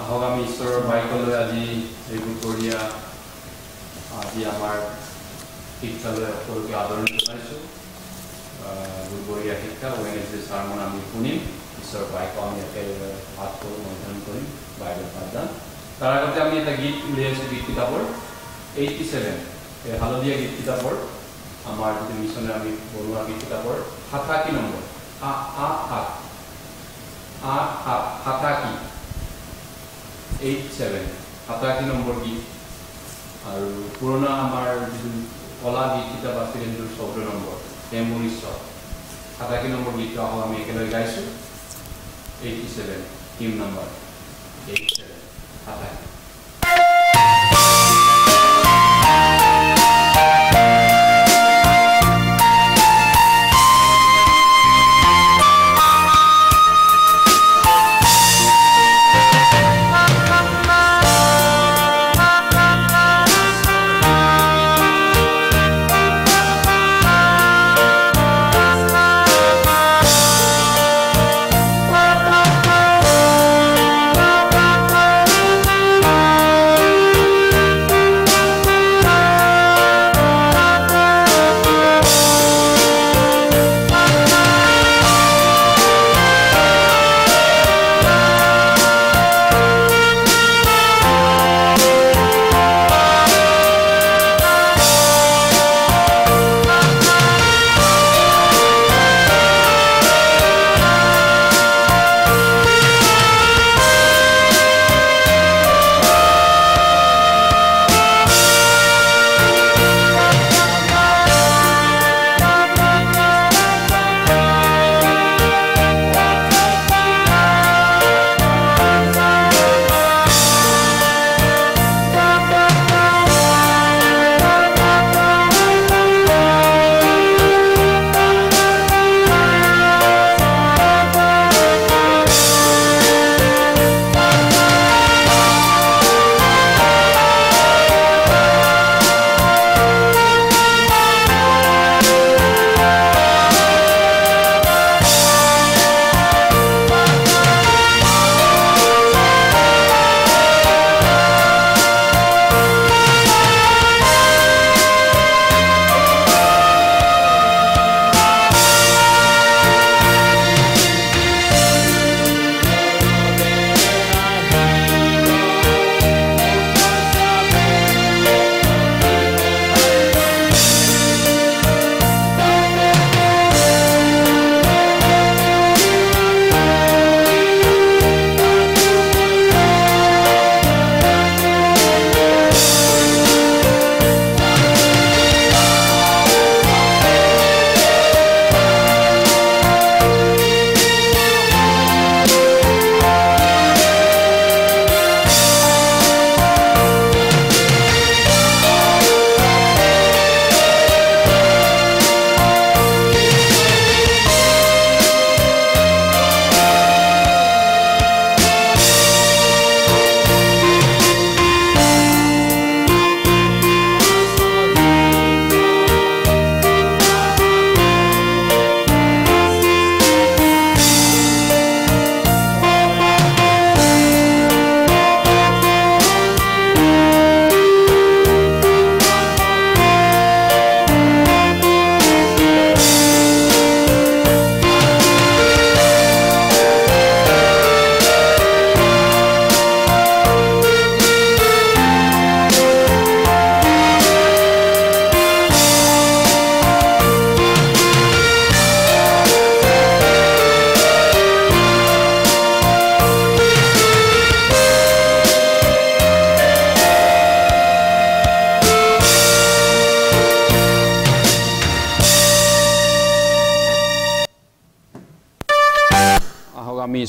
আহক আমি ঈশ্বৰৰ বাইকলৈ আজি এই দুপৰীয়া আজি আমাৰ শিক্ষালৈ সকলোকে আদৰণি জনাইছোঁ। দুপৰীয়া শিক্ষা ৱেনেজডে চাৰ্মন আমি শুনিম। ঈশ্বৰৰ বাইক আমি একেলগে পাঠ কৰোঁ অধ্যয়ন কৰিম বাইবেল পাঠদান। তাৰ আগতে আমি এটা গীত উলিয়াইছোঁ গীত কিতাপৰ। এইটটি ছেভেন এই হালধীয়া গীত কিতাপৰ। আমাৰ যিটো মিছনে আমি বনোৱা গীত কিতাপৰ সাতাশী নম্বৰ। আঠ আঠ সাত আঠ সাত সাতাশী। এইট ছেভেন সাতাশী নম্বৰ গীত। আৰু পুৰণা আমাৰ যিটো কলা গীত কিতাপ আছিলে সেইটো চৌধ্য নম্বৰ মেমৰিশ্বৰ সাতাশী নম্বৰ গীতটো আহক আমি একেলগে গাইছোঁ। Eighty seven team number eight seven সাতাশী।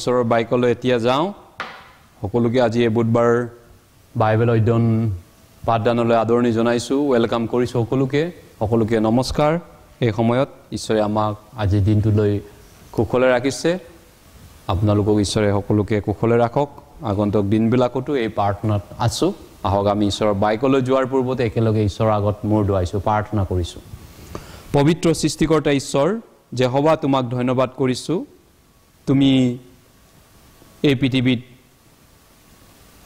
ঈশ্বৰৰ বাইকলৈ এতিয়া যাওঁ। সকলোকে আজি এই বুধবাৰ বাইবেল অধ্যয়ন পাঠদানলৈ আদৰণি জনাইছোঁ। ৱেলকাম কৰিছোঁ সকলোকে। সকলোকে নমস্কাৰ। এই সময়ত ঈশ্বৰে আমাক আজিৰ দিনটোলৈ কুশলে ৰাখিছে। আপোনালোকক ঈশ্বৰে সকলোকে কুশলে ৰাখক। আগন্তুক দিনবিলাকতো এই প্ৰাৰ্থনাত আছোঁ। আহক আমি ঈশ্বৰৰ বাইকলৈ যোৱাৰ পূৰ্বতে একেলগে ঈশ্বৰৰ আগত মূৰ দুৱাইছোঁ প্ৰাৰ্থনা কৰিছোঁ। পবিত্ৰ সৃষ্টিকৰ্তা ঈশ্বৰ যে সভা তোমাক ধন্যবাদ কৰিছোঁ। তুমি এই পৃথিৱীত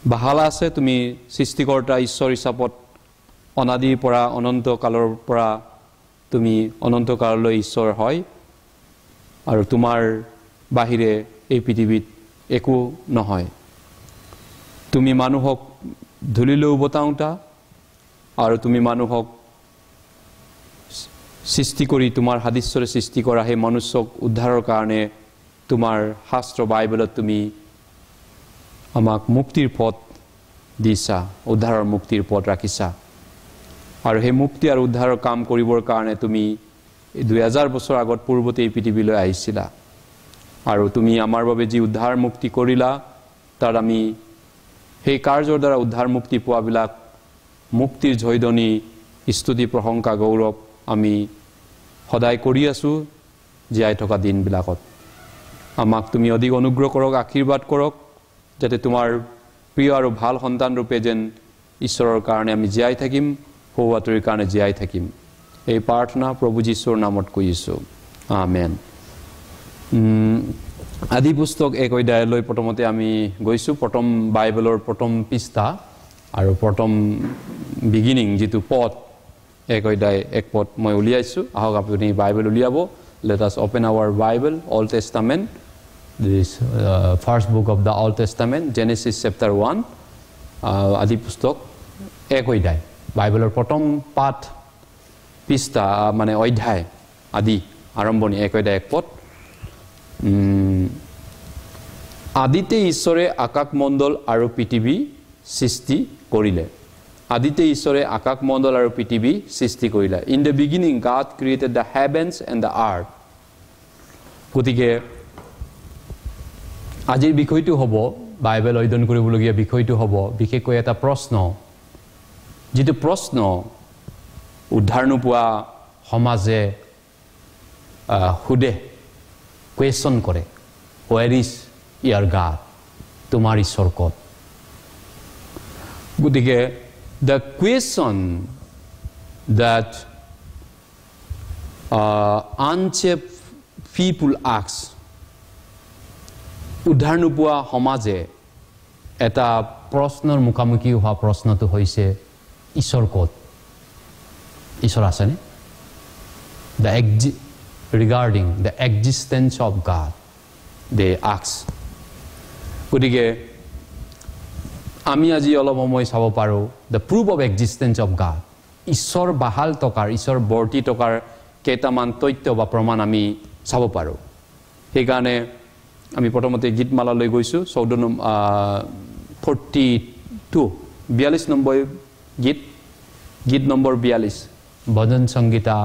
বাহালা আছে তুমি সৃষ্টিকৰ্তা ঈশ্বৰ হিচাপত অনাদিৰ পৰা অনন্ত কালৰ পৰা তুমি অনন্ত কাললৈ ঈশ্বৰ হয় আৰু তোমাৰ বাহিৰে এই পৃথিৱীত একো নহয়। তুমি মানুহক ধূলিলৈ উভতাওঁতা আৰু তুমি মানুহক সৃষ্টি কৰি তোমাৰ সাদৃশ্যৰে সৃষ্টি কৰা সেই মনুষ্যক উদ্ধাৰৰ কাৰণে তোমাৰ শাস্ত্ৰ বাইবেলত তুমি আমাক মুক্তিৰ পথ দিছা উদ্ধাৰৰ মুক্তিৰ পথ ৰাখিছা। আৰু সেই মুক্তি আৰু উদ্ধাৰৰ কাম কৰিবৰ কাৰণে তুমি দুই হাজাৰ বছৰ আগত পূৰ্বতে এই পৃথিৱীলৈ আহিছিলা। আৰু তুমি আমাৰ বাবে যি উদ্ধাৰ মুক্তি কৰিলা তাত আমি সেই কাৰ্যৰ দ্বাৰা উদ্ধাৰ মুক্তি পোৱাবিলাক মুক্তিৰ জয়দনী স্তুতি প্ৰশংসা গৌৰৱ আমি সদায় কৰি আছোঁ জীয়াই থকা দিনবিলাকত। আমাক তুমি অধিক অনুগ্ৰহ কৰক আশীৰ্বাদ কৰক। যাতে তোমাৰ প্ৰিয় আৰু ভাল সন্তানৰূপে যেন ঈশ্বৰৰ কাৰণে আমি জীয়াই থাকিম সৌ বাতৰিৰ কাৰণে জীয়াই থাকিম। এই প্ৰাৰ্থনা প্ৰভু যীশুৰ নামত কৰিছোঁ আমেন। আদি পুস্তক এক অধ্যায়লৈ প্ৰথমতে আমি গৈছোঁ। প্ৰথম বাইবেলৰ প্ৰথম পৃষ্ঠা আৰু প্ৰথম বিগিনিং যিটো পথ এক অধ্যায় এক পথ মই উলিয়াইছোঁ। আহক আপুনি বাইবেল উলিয়াব। Let us open our Bible old testament first book of the old testament Genesis chapter one আদি পুস্তক এক অধ্যায় বাইবেলৰ প্ৰথম পাঠ পৃষ্ঠা মানে অধ্যায় আদি আৰম্ভণি এক অধ্যায় এক পথ। আদিতে ঈশ্বৰে আকাশমণ্ডল আৰু পৃথিৱী সৃষ্টি কৰিলে। আদিতে ঈশ্বৰে আকাশমণ্ডল আৰু পৃথিৱী সৃষ্টি কৰিলে। In the beginning God created the heavens and the earth গতিকে আজিৰ বিষয়টো হ'ব বাইবেল অধ্যয়ন কৰিবলগীয়া বিষয়টো হ'ব বিশেষকৈ এটা প্ৰশ্ন। যিটো প্ৰশ্ন উদ্ধাৰ নোপোৱা সমাজে সোধে কুৱেশ্যন কৰে ৱেৰ ইজ ইয়াৰ গাত তোমাৰ ঈশ্বৰ ক'ত? গতিকে the question that unsaved people আক্স উদ্ধাৰ নোপোৱা সমাজে এটা প্ৰশ্নৰ মুখামুখি হোৱা প্ৰশ্নটো হৈছে ঈশ্বৰ ক'ত? ঈশ্বৰ আছেনে? The এক্সি regarding the existence of God they আক্স গতিকে আমি আজি অলপ সময় চাব পাৰোঁ the proof of existence of God ঈশ্বৰ বাহাল টকাৰ ঈশ্বৰ বৰ্তি টকাৰ কেইটামান তথ্য বা প্ৰমাণ আমি চাব পাৰোঁ। সেইকাৰণে আমি প্ৰথমতে গীতমালালৈ গৈছোঁ চৌধ নম্বৰ ফৰ্টি টু বিয়াল্লিছ নম্বৰ গীত গীত নম্বৰ বিয়াল্লিছ। ভজন সংগীতা।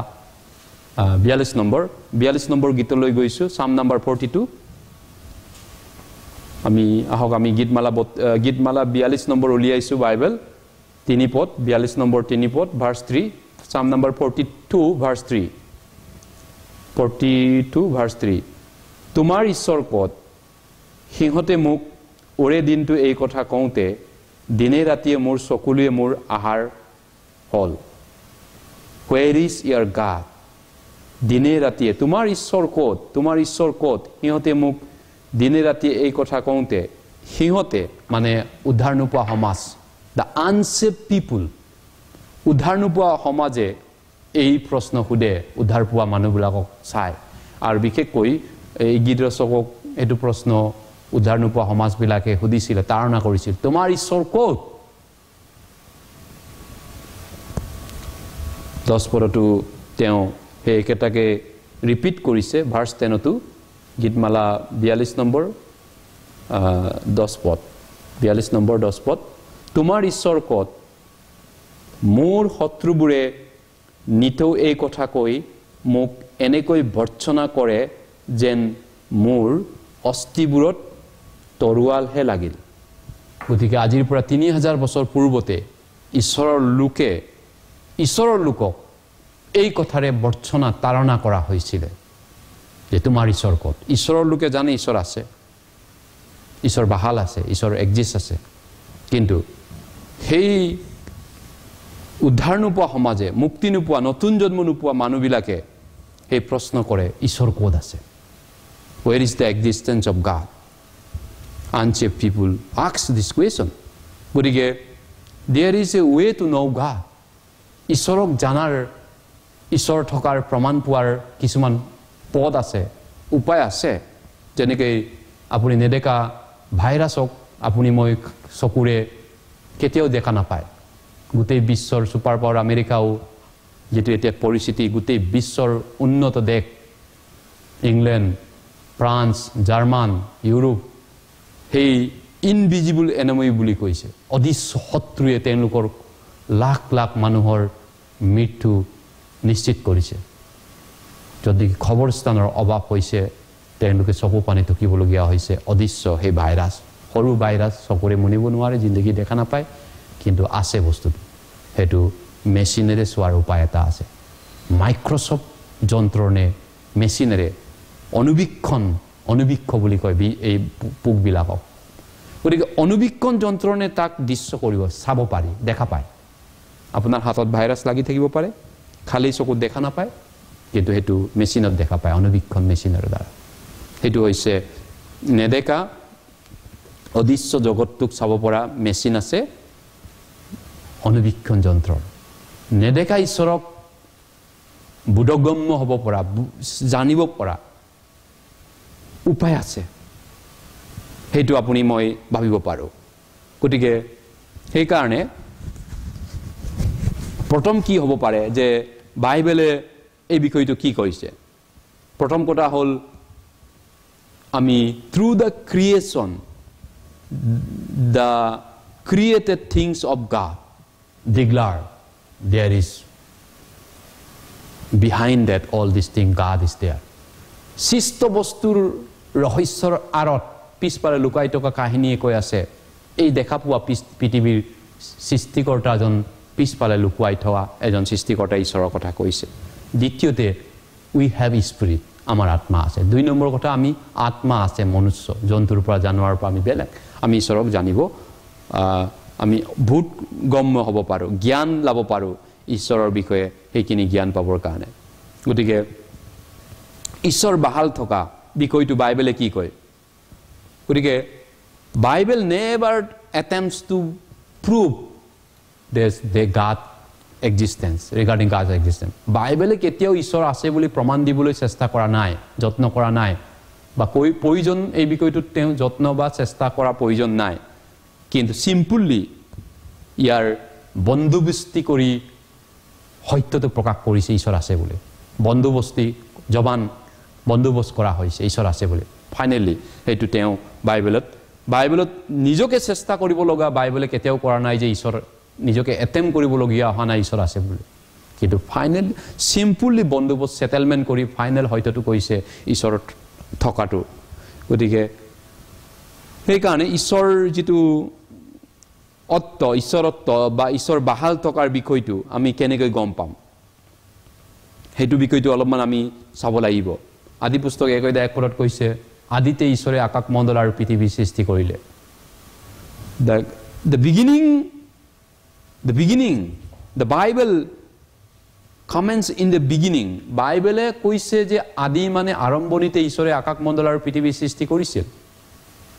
বিয়াল্লিছ নম্বৰ বিয়াল্লিছ নম্বৰ গীতলৈ গৈছোঁ চাম নম্বৰ ফৰ্টি টু আমি আহক আমি গীতমালা গীতমালা বিয়াল্লিছ নম্বৰ উলিয়াইছোঁ বাইবেল তিনি পদ বিয়াল্লিছ নম্বৰ তিনি পদ verse three psalm number forty two verse three forty two verse three তোমাৰ ঈশ্বৰ ক'ত সিহঁতে মোক ওৰে দিনটো এই কথা কওঁতে দিনে ৰাতিয়ে মোৰ চকুলোৱে মোৰ আহাৰ হ'ল। হুৱেৰ ইজ ইয়াৰ গাত দিনে ৰাতিয়ে তোমাৰ ঈশ্বৰ ক'ত? তোমাৰ ঈশ্বৰ ক'ত? সিহঁতে মোক দিনে ৰাতিয়ে এই কথা কওঁতে সিহঁতে মানে উদ্ধাৰ নোপোৱা সমাজ দ্য আনচেভ পিপুল উদ্ধাৰ নোপোৱা সমাজে এই প্ৰশ্ন সোধে উদ্ধাৰ পোৱা মানুহবিলাকক চাই। আৰু বিশেষকৈ এই গীত ৰচকক এইটো প্ৰশ্ন উদ্ধাৰ নোপোৱা সমাজবিলাকে সুধিছিলে তাৰণা কৰিছিল। তোমাৰ ঈশ্বৰ ক'ত? দহ পদতো তেওঁ সেই একেটাকে ৰিপিট কৰিছে ভাৰ্ছ টেনতো গীতমালা বিয়াল্লিছ নম্বৰ দহ পদ। বিয়াল্লিছ নম্বৰ দহ পদ তোমাৰ ঈশ্বৰ ক'ত? মোৰ শত্ৰুবোৰে নিতৌ এই কথা কৈ মোক এনেকৈ ভৰ্চনা কৰে যেন মোৰ অস্থিবোৰত তৰোৱালহে লাগিল। গতিকে আজিৰ পৰা তিনি হাজাৰ বছৰ পূৰ্বতে ঈশ্বৰৰ লোকে ঈশ্বৰৰ লোকক এই কথাৰে বৰ্চনা তাৰণা কৰা হৈছিলে যে তোমাৰ ঈশ্বৰ ক'ত? ঈশ্বৰৰ লোকে জানে ঈশ্বৰ আছে। ঈশ্বৰ বাহাল আছে ঈশ্বৰ একজিষ্ট আছে। কিন্তু সেই উদ্ধাৰ নোপোৱা সমাজে মুক্তি নোপোৱা নতুন জন্ম নোপোৱা মানুহবিলাকে সেই প্ৰশ্ন কৰে ঈশ্বৰ ক'ত আছে? Where is the existence of God unsaved people আক্স this question গতিকে there is a way to know' God ঈশ্বৰক জানাৰ ঈশ্বৰ থকাৰ প্ৰমাণ পোৱাৰ কিছুমান পদ আছে উপায় আছে যেনেকৈ আপুনি নেদেখা ভাইৰাছক আপুনি মই চকুৰে কেতিয়াও দেখা নাপায় গোটেই বিশ্বৰ ছুপাৰ পাৱাৰ আমেৰিকাও যিটো এতিয়া পৰিস্থিতি গোটেই বিশ্বৰ উন্নত দেশ ইংলেণ্ড ফ্ৰান্স জাৰ্মান ইউৰোপ সেই ইনভিজিবল এনমি বুলি কৈছে। অদৃশ্য শত্ৰুৱে তেওঁলোকৰ লাখ লাখ মানুহৰ মৃত্যু নিশ্চিত কৰিছে। যদি খবৰ স্থানৰ অভাৱ হৈছে তেওঁলোকে চকু পানী টুকিবলগীয়া হৈছে। অদৃশ্য সেই ভাইৰাছ সৰু ভাইৰাছ চকুৰে মনিব নোৱাৰে জিন্দগী দেখা নাপায় কিন্তু আছে বস্তুটো। সেইটো মেচিনেৰে চোৱাৰ উপায় এটা আছে। মাইক্ৰ'ছফ্ট যন্ত্ৰণে মেচিনেৰে অনুবীক্ষণ অনুবীক্ষ বুলি কয় এই পোকবিলাকক। গতিকে অনুবীক্ষণ যন্ত্ৰণে তাক দৃশ্য কৰিব চাব পাৰি দেখা পায়। আপোনাৰ হাতত ভাইৰাছ লাগি থাকিব পাৰে খালী চকুত দেখা নাপায় কিন্তু সেইটো মেচিনত দেখা পায় অনুবীক্ষণ মেচিনৰ দ্বাৰা। সেইটো হৈছে নেদেখা অদৃশ্য জগতটোক চাব পৰা মেচিন আছে অনুবীক্ষণ যন্ত্ৰ। নেদেখা ঈশ্বৰক বোধগম্য হ'ব পৰা জানিব পৰা উপায় আছে। সেইটো আপুনি মই ভাবিব পাৰোঁ। গতিকে সেইকাৰণে প্ৰথম কি হ'ব পাৰে যে বাইবেলে এই বিষয়টো কি কৰিছে প্ৰথম কথা হ'ল আমি through the creation the created things of God declare there is behind that all this thing God is there সৃষ্ট বস্তুৰ ৰহস্যৰ আঁৰত পিছফালে লুকাই থকা কাহিনীয়ে কৈ আছে এই দেখা পোৱা পিছ পৃথিৱীৰ সৃষ্টিকৰ্তা এজন পিছফালে লুকুৱাই থোৱা এজন সৃষ্টিকৰ্তা ঈশ্বৰৰ কথা কৈছে। দ্বিতীয়তে উই হেভ স্পিৰিট আমাৰ আত্মা আছে। দুই নম্বৰ কথা আমি আত্মা আছে মনুষ্য। জন্তুৰ পৰা জানোৱাৰ পৰা আমি বেলেগ। আমি ঈশ্বৰক জানিব আমি ভূত গম্য হ'ব পাৰোঁ জ্ঞান ল'ব পাৰোঁ ঈশ্বৰৰ বিষয়ে সেইখিনি জ্ঞান পাবৰ কাৰণে। গতিকে ঈশ্বৰ বাহাল থকা বিষয়টো বাইবেলে কি কয় গতিকে Bible never attempts to prove these the God existence regarding God existence বাইবেলে কেতিয়াও ঈশ্বৰ আছে বুলি প্ৰমাণ দিবলৈ চেষ্টা কৰা নাই যত্ন কৰা নাই বা কৈ প্ৰয়োজন এই বিষয়টোত তেওঁ যত্ন বা চেষ্টা কৰা প্ৰয়োজন নাই কিন্তু চিম্পুললি ইয়াৰ বন্দোবস্তি কৰি সত্যটো প্ৰকাশ কৰিছে ঈশ্বৰ আছে বুলি বন্দোবস্তি জবান বন্দোবস্ত কৰা হৈছে ঈশ্বৰ আছে বুলি। ফাইনেলি সেইটো তেওঁ বাইবেলত বাইবেলত নিজকে চেষ্টা কৰিব লগা বাইবেলে কেতিয়াও কৰা নাই যে ঈশ্বৰ নিজকে এটেম্প কৰিবলগীয়া অহা নাই ঈশ্বৰ আছে বুলি। কিন্তু ফাইনেল চিম্পুললি বন্দোবস্ত ছেটেলমেণ্ট কৰি ফাইনেল হয়তো কৈছে ঈশ্বৰত থকাটো। গতিকে সেইকাৰণে ঈশ্বৰ যিটো অত্ত ঈশ্বৰত্ব বা ঈশ্বৰ বাহাল থকাৰ বিষয়টো আমি কেনেকৈ গম পাম? সেইটো বিষয়টো অলপমান আমি চাব লাগিব। আদি পুস্তক এক পদত কৈছে, আদিতে ঈশ্বৰে আকাশ মণ্ডল আৰু পৃথিৱী সৃষ্টি কৰিলে। The the beginning the beginning the Bible commences in the beginning বাইবেলে কৈছে যে আদি মানে আৰম্ভণিতে ঈশ্বৰে আকাশ মণ্ডল আৰু পৃথিৱী সৃষ্টি কৰিছিল।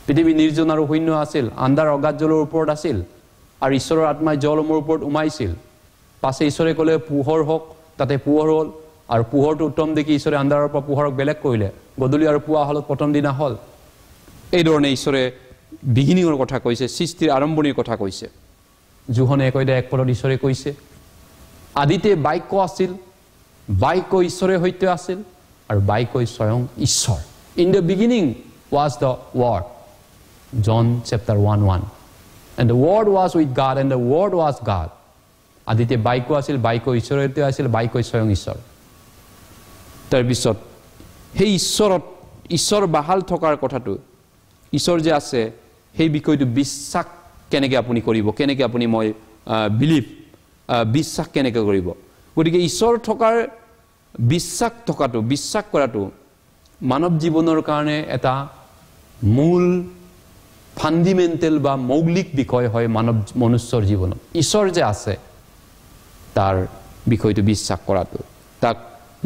পৃথিৱী নিৰ্জন আৰু শূন্য আছিল, আন্ধাৰ অগাধ জলৰ ওপৰত আছিল, আৰু ঈশ্বৰৰ আত্মাই জলমৰ ওপৰত উমাইছিল পাছে ঈশ্বৰে ক'লে, পোহৰ হওক, তাতে পোহৰ হ'ল। আৰু পোহৰটো উত্তম দেখি ঈশ্বৰে আন্ধাৰৰ পৰা পোহৰক বেলেগ কৰিলে। গধূলি আৰু পুৱা হলত প্ৰথম দিনা হ'ল। এইধৰণে ঈশ্বৰে বিঘিনিঙৰ কথা কৈছে সৃষ্টিৰ আৰম্ভণিৰ কথা কৈছে। জোহনে একৈদে এক পদত ঈশ্বৰে কৈছে আদিতে বাক্য আছিল বাক্য ঈশ্বৰে সৈতে আছিল আৰু বাক্য স্বয়ং ঈশ্বৰ। In the beginning was the word John chapter one one and the word was with God and the word was God আদিতে বাক্য আছিল বাক্য ঈশ্বৰৰ সৈতে আছিল বাক্য স্বয়ং ঈশ্বৰ। তাৰপিছত সেই ঈশ্বৰত ঈশ্বৰ বাহাল থকাৰ কথাটো ঈশ্বৰ যে আছে সেই বিষয়টো বিশ্বাস কেনেকৈ আপুনি কৰিব কেনেকৈ আপুনি মই বিলিভ বিশ্বাস কেনেকৈ কৰিব? গতিকে ঈশ্বৰ থকাৰ বিশ্বাস থকাটো বিশ্বাস কৰাটো মানৱ জীৱনৰ কাৰণে এটা মূল ফাণ্ডামেণ্টেল বা মৌলিক বিষয় হয় মানৱ মনুষ্যৰ জীৱনত। ঈশ্বৰ যে আছে তাৰ বিষয়টো বিশ্বাস কৰাটো তাক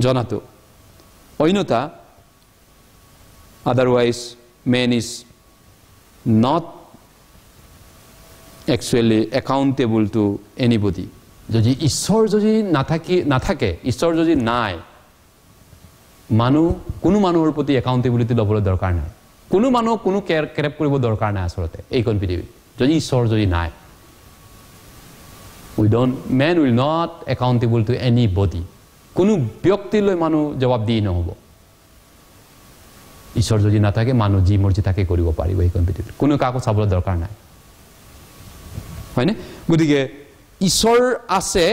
জনাটো। অন্যথা otherwise men is not actually accountable to anybody যদি ঈশ্বৰ যদি নাথাকি নাথাকে ঈশ্বৰ যদি নাই মানুহ কোনো মানুহৰ প্ৰতি একাউণ্টেবিলিটি ল'বলৈ দৰকাৰ নাই। কোনো মানুহক কোনো কেৰ কেৰেপ কৰিব দৰকাৰ নাই আচলতে এইখন পৃথিৱীত। যদি ঈশ্বৰ যদি নাই we don't men will not accountable to anybody কোনো ব্যক্তিলৈ মানুহ জবাবদিহি নহ'ব। ঈশ্বৰ যদি নাথাকে মানুহ যি মৰ্জি তাকে কৰিব পাৰিব এইখন পৃথিৱীত কোনো কাকো চাবলৈ দৰকাৰ নাই। হয়নে? গতিকে ঈশ্বৰ আছে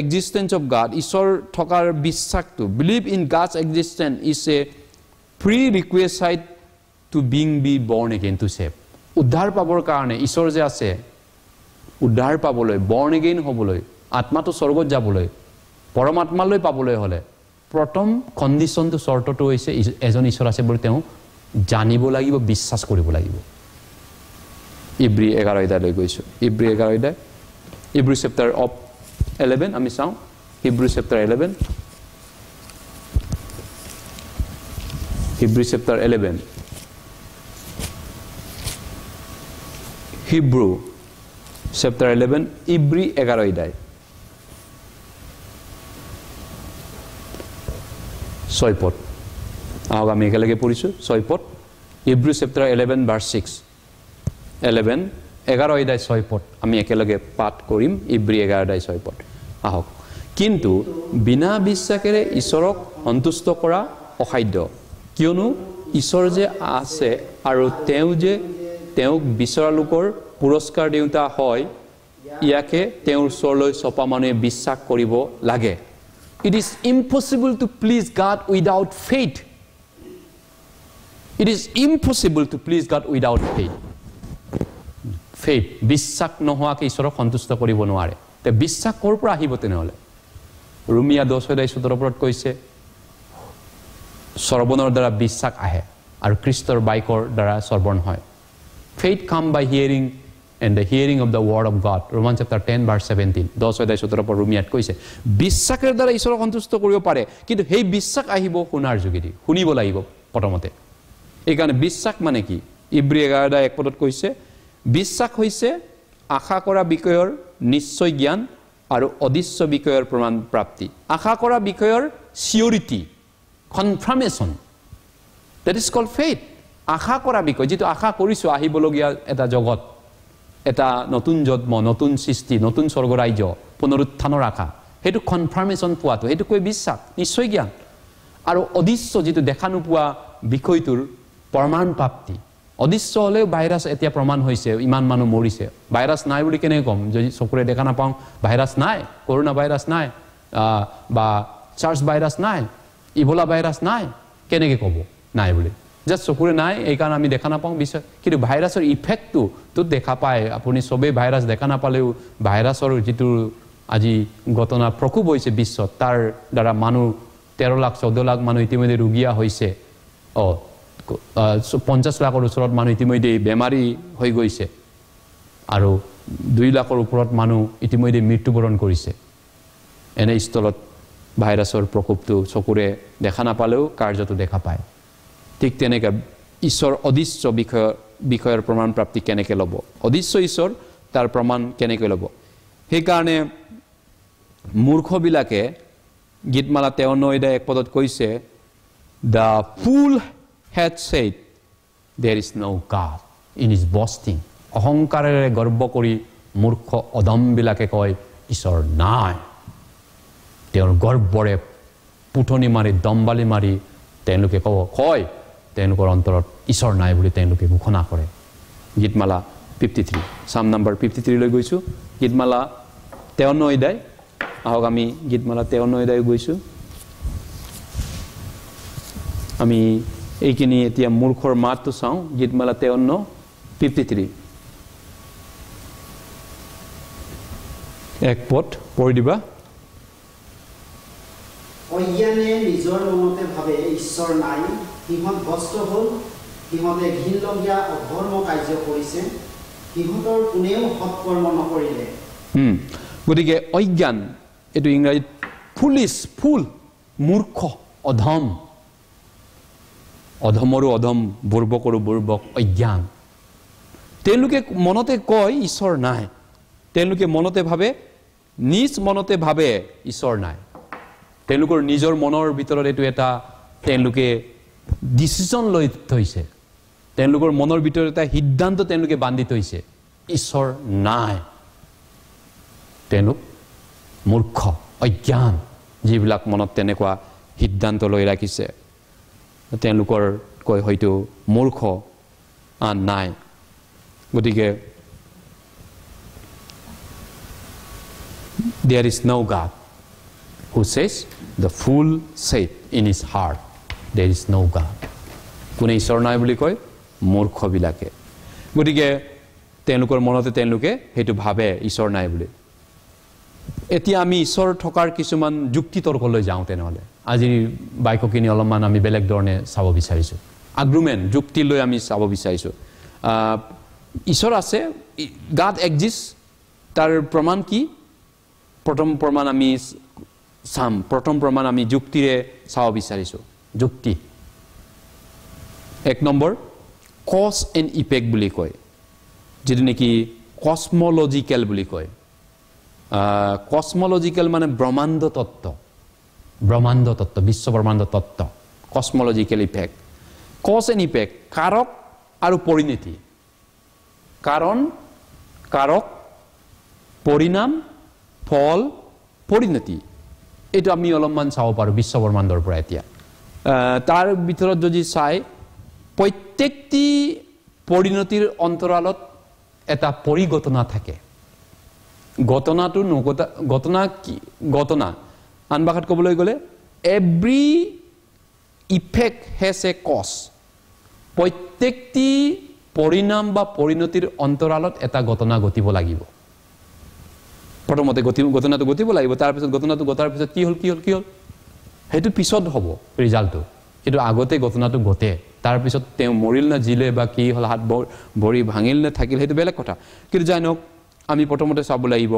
এক্সিষ্টেঞ্চ অফ গাড ঈশ্বৰ থকাৰ বিশ্বাসটো believe in God's existence is a prerequisite to being be born again to save উদ্ধাৰ পাবৰ কাৰণে ঈশ্বৰ যে আছে উদ্ধাৰ পাবলৈ বৰ্ণ এগেইন হ'বলৈ আত্মাটো স্বৰ্গত যাবলৈ পৰমাত্মালৈ পাবলৈ হ'লে প্ৰথম কণ্ডিশ্যনটো চৰ্তটো হৈছে এজন ঈশ্বৰ আছে বুলি তেওঁ জানিব লাগিব বিশ্বাস কৰিব লাগিব। ইব্ৰী এঘাৰ অধ্যায়লৈ গৈছোঁ। ইব্ৰী এঘাৰ অধ্যায় ইব্ৰু চেপ্টাৰ অফ এলেভেন আমি চাওঁ। Hebrew chapter eleven. Hebrew chapter eleven. Hebrew chapter eleven ইব্ৰী এঘাৰ অধ্যায়। ছয় পদ। আহক আমি একেলগে পঢ়িছোঁ ছয় পদ। Hebrew chapter eleven verse six eleven এঘাৰ অধ্যায় ছয় পদ। আমি একেলগে পাঠ কৰিম ইব্ৰী এঘাৰ অধ্যায় ছয় পদ। আহক। কিন্তু বিনা বিশ্বাসেৰে ঈশ্বৰক সন্তুষ্ট কৰা অসাধ্য। কিয়নো ঈশ্বৰ যে আছে আৰু তেওঁ যে তেওঁক বিচৰা লোকৰ পুৰস্কাৰ দিওঁতা হয় ইয়াকে তেওঁৰ ওচৰলৈ চপা মানুহে বিশ্বাস কৰিব লাগে। It is impossible to please God without faith it is impossible to please God without faith faith বিশ্বাস নোহোৱাকৈ ঈশ্বৰক সন্তুষ্ট কৰিব নোৱাৰে। তে বিশ্বাস ক'ৰ পৰা আহিব তেনেহ'লে? ৰুমিয়া দহ সদায় সোতৰ ওপৰত কৈছে শ্ৰৱণৰ দ্বাৰা বিশ্বাস আহে আৰু খ্ৰীষ্টৰ বাইকৰ দ্বাৰা শ্ৰৱণ হয়। Faith come by hearing and the hearing of the word of God Roman chapter ten bar seventeen দহ সদায় সোতৰ ওপৰত ৰুমিয়াত কৈছে বিশ্বাসেৰ দ্বাৰা ঈশ্বৰক সন্তুষ্ট কৰিব পাৰে কিন্তু সেই বিশ্বাস আহিব শুনাৰ যোগেদি শুনিব লাগিব প্ৰথমতে। এইকাৰণে বিশ্বাস মানে কি? ইব্ৰী এঘাৰদা এক পদত কৈছে বিশ্বাস হৈছে আশা কৰা বিষয়ৰ নিশ্চয় জ্ঞান আৰু অদৃশ্য বিষয়ৰ প্ৰমাণ প্ৰাপ্তি। আশা কৰা বিষয়ৰ surety confirmation that is call faith আশা কৰা বিষয় যিটো আশা কৰিছোঁ আহিবলগীয়া এটা জগত। এটা নতুন জন্ম নতুন সৃষ্টি নতুন স্বৰ্গৰাজ্য পুনৰুত্থানৰ আশা। সেইটো কনফাৰ্মেশ্যন পোৱাটো সেইটো কৈ বিশ্বাস নিশ্চয় জ্ঞান। আৰু অদৃশ্য যিটো দেখা নোপোৱা বিষয়টোৰ প্ৰমাণ প্ৰাপ্তি। অদৃশ্য হ'লেও ভাইৰাছ এতিয়া প্ৰমাণ হৈছে ইমান মানুহ মৰিছে। ভাইৰাছ নাই বুলি কেনেকৈ ক'ম? যদি চকুৰে দেখা নাপাওঁ ভাইৰাছ নাই কৰোণা ভাইৰাছ নাই বা চাৰ্চ ভাইৰাছ নাই ইভলা ভাইৰাছ নাই কেনেকৈ ক'ব? নাই বুলি। জাষ্ট চকুৰে নাই এইকাৰণে আমি দেখা নাপাওঁ বিশ্বাস কিন্তু ভাইৰাছৰ ইফেক্টটোতো দেখা পায় আপুনি চবেই ভাইৰাছ দেখা নাপালেও ভাইৰাছৰ যিটো আজি ঘটনা প্ৰকোপ হৈছে বিশ্বত তাৰ দ্বাৰা মানুহ তেৰ লাখ চৈধ্য লাখ মানুহ ইতিমধ্যে ৰোগীয়া হৈছে অঁ পঞ্চাছ লাখৰ ওচৰত মানুহ ইতিমধ্যে বেমাৰী হৈ গৈছে আৰু দুই লাখৰ ওপৰত মানুহ ইতিমধ্যে মৃত্যুবৰণ কৰিছে এনে স্থলত ভাইৰাছৰ প্ৰকোপটো চকুৰে দেখা নাপালেও কাৰ্যটো দেখা পায় ঠিক তেনেকৈ ঈশ্বৰ অদৃশ্য বিষয় বিষয়ৰ প্ৰমাণ প্ৰাপ্তি কেনেকৈ ল'ব? অদৃশ্য ঈশ্বৰ তাৰ প্ৰমাণ কেনেকৈ ল'ব? সেইকাৰণে মূৰ্খবিলাকে গীতমালা তেওঁ নৈদাই এক পদত কৈছে the fool hath said there is no' God in his boasting অহংকাৰেৰে গৰ্ব কৰি মূৰ্খ অদমবিলাকে কয় ঈশ্বৰ নাই। তেওঁৰ গৰ্বৰে পুঠনি মাৰি দম্বালি মাৰি তেওঁলোকে ক'ব কয় তেওঁলোকৰ অন্তৰত ঈশ্বৰ নাই বুলি তেওঁলোকে ঘোষণা কৰে। গীতমালা fifty three psalm number fifty থ্ৰীলৈ গৈছোঁ। গীতমালা তেওঁ নৈদাই আহক আমি গীতমালা তেওঁ নৈদাই গৈছোঁ। আমি এইখিনি এতিয়া মূৰ্খৰ মাতটো চাওঁ গীতমালা তেৱন্ন ফিফটি থ্ৰী এক পথ পঢ়ি দিবা। অজ্ঞানে নিজৰ মনতে ভাবে ঈশ্বৰ নাই। সিহঁত বস্ত হ'ল সিহঁতে ঘিনলগীয়া অধৰ্ম কাৰ্য কৰিছে। সিহঁতৰ কোনেও সৎকৰ্ম নকৰিলে। গতিকে অজ্ঞান এইটো ইংৰাজীত ফুলিছ ফুল মূৰ্খ অধম। অধমৰো অধম বুৰ্বকৰো বুৰ্বক অজ্ঞান। তেওঁলোকে মনতে কয় ঈশ্বৰ নাই। তেওঁলোকে মনতে ভাবে নিজ মনতে ভাবে ঈশ্বৰ নাই। তেওঁলোকৰ নিজৰ মনৰ ভিতৰত এইটো এটা তেওঁলোকে ডিচিশ্যন লৈ থৈছে। তেওঁলোকৰ মনৰ ভিতৰত এটা সিদ্ধান্ত তেওঁলোকে বান্ধি থৈছে। ঈশ্বৰ নাই। তেওঁলোক মূৰ্খ অজ্ঞান যিবিলাক মনত তেনেকুৱা সিদ্ধান্ত লৈ ৰাখিছে। তেওঁলোকৰ কৈ হয়তো মূৰ্খ আন নাই। গতিকে there is no' God who says the fool said in his heart there is no' God কোনে ঈশ্বৰ নাই বুলি কয়? মূৰ্খবিলাকে। গতিকে তেওঁলোকৰ মনতে তেওঁলোকে সেইটো ভাবে ঈশ্বৰ নাই বুলি। এতিয়া আমি ঈশ্বৰ থকাৰ কিছুমান যুক্তি তৰ্কলৈ যাওঁ তেনেহ'লে। আজিৰ বাক্যখিনি অলপমান আমি বেলেগ ধৰণে চাব বিচাৰিছোঁ। আগ্ৰুমেণ্ট যুক্তি লৈ আমি চাব বিচাৰিছোঁ। ঈশ্বৰ আছে গাত একজিষ্ট তাৰ প্ৰমাণ কি? প্ৰথম প্ৰমাণ আমি চাম। প্ৰথম প্ৰমাণ আমি যুক্তিৰে চাব বিচাৰিছোঁ। যুক্তি। এক নম্বৰ কজ এণ্ড ইফেক্ট বুলি কয়। যিটো নেকি কচমলজিকেল বুলি কয়। কচমলজিকেল মানে ব্ৰহ্মাণ্ড তত্ত্ব। ব্ৰহ্মাণ্ড তত্ত্ব বিশ্ব ব্ৰহ্মাণ্ড তত্ত্ব। Cosmological effect cause and effect কাৰক আৰু পৰিণতি। কাৰণ কাৰক পৰিণাম ফল পৰিণতি। এইটো আমি অলপমান চাব পাৰোঁ বিশ্ব ব্ৰহ্মাণ্ডৰ পৰা এতিয়া। তাৰ ভিতৰত যদি চাই প্ৰত্যেকটি পৰিণতিৰ অন্তৰালত এটা পৰিঘটনা থাকে। ঘটনাটো নঘটা ঘটনা কি ঘটনা। আন ভাষাত ক'বলৈ গ'লে every effect has a cause প্ৰত্যেকটি পৰিণাম বা পৰিণতিৰ অন্তৰালত এটা ঘটনা ঘটিব লাগিব। প্ৰথমতে ঘটি ঘটনাটো ঘটিব লাগিব তাৰপিছত ঘটনাটো ঘটাৰ পিছত কি হ'ল কি হ'ল কি হ'ল? সেইটো পিছত হ'ব ৰিজাল্টটো। কিন্তু আগতে ঘটনাটো ঘটে। তাৰপিছত তেওঁ মৰিল নে জিলে বা কি হ'ল হাত ভ- ভৰি ভাঙিল নে থাকিল সেইটো বেলেগ কথা। কিন্তু যাই নহওক আমি প্ৰথমতে চাব লাগিব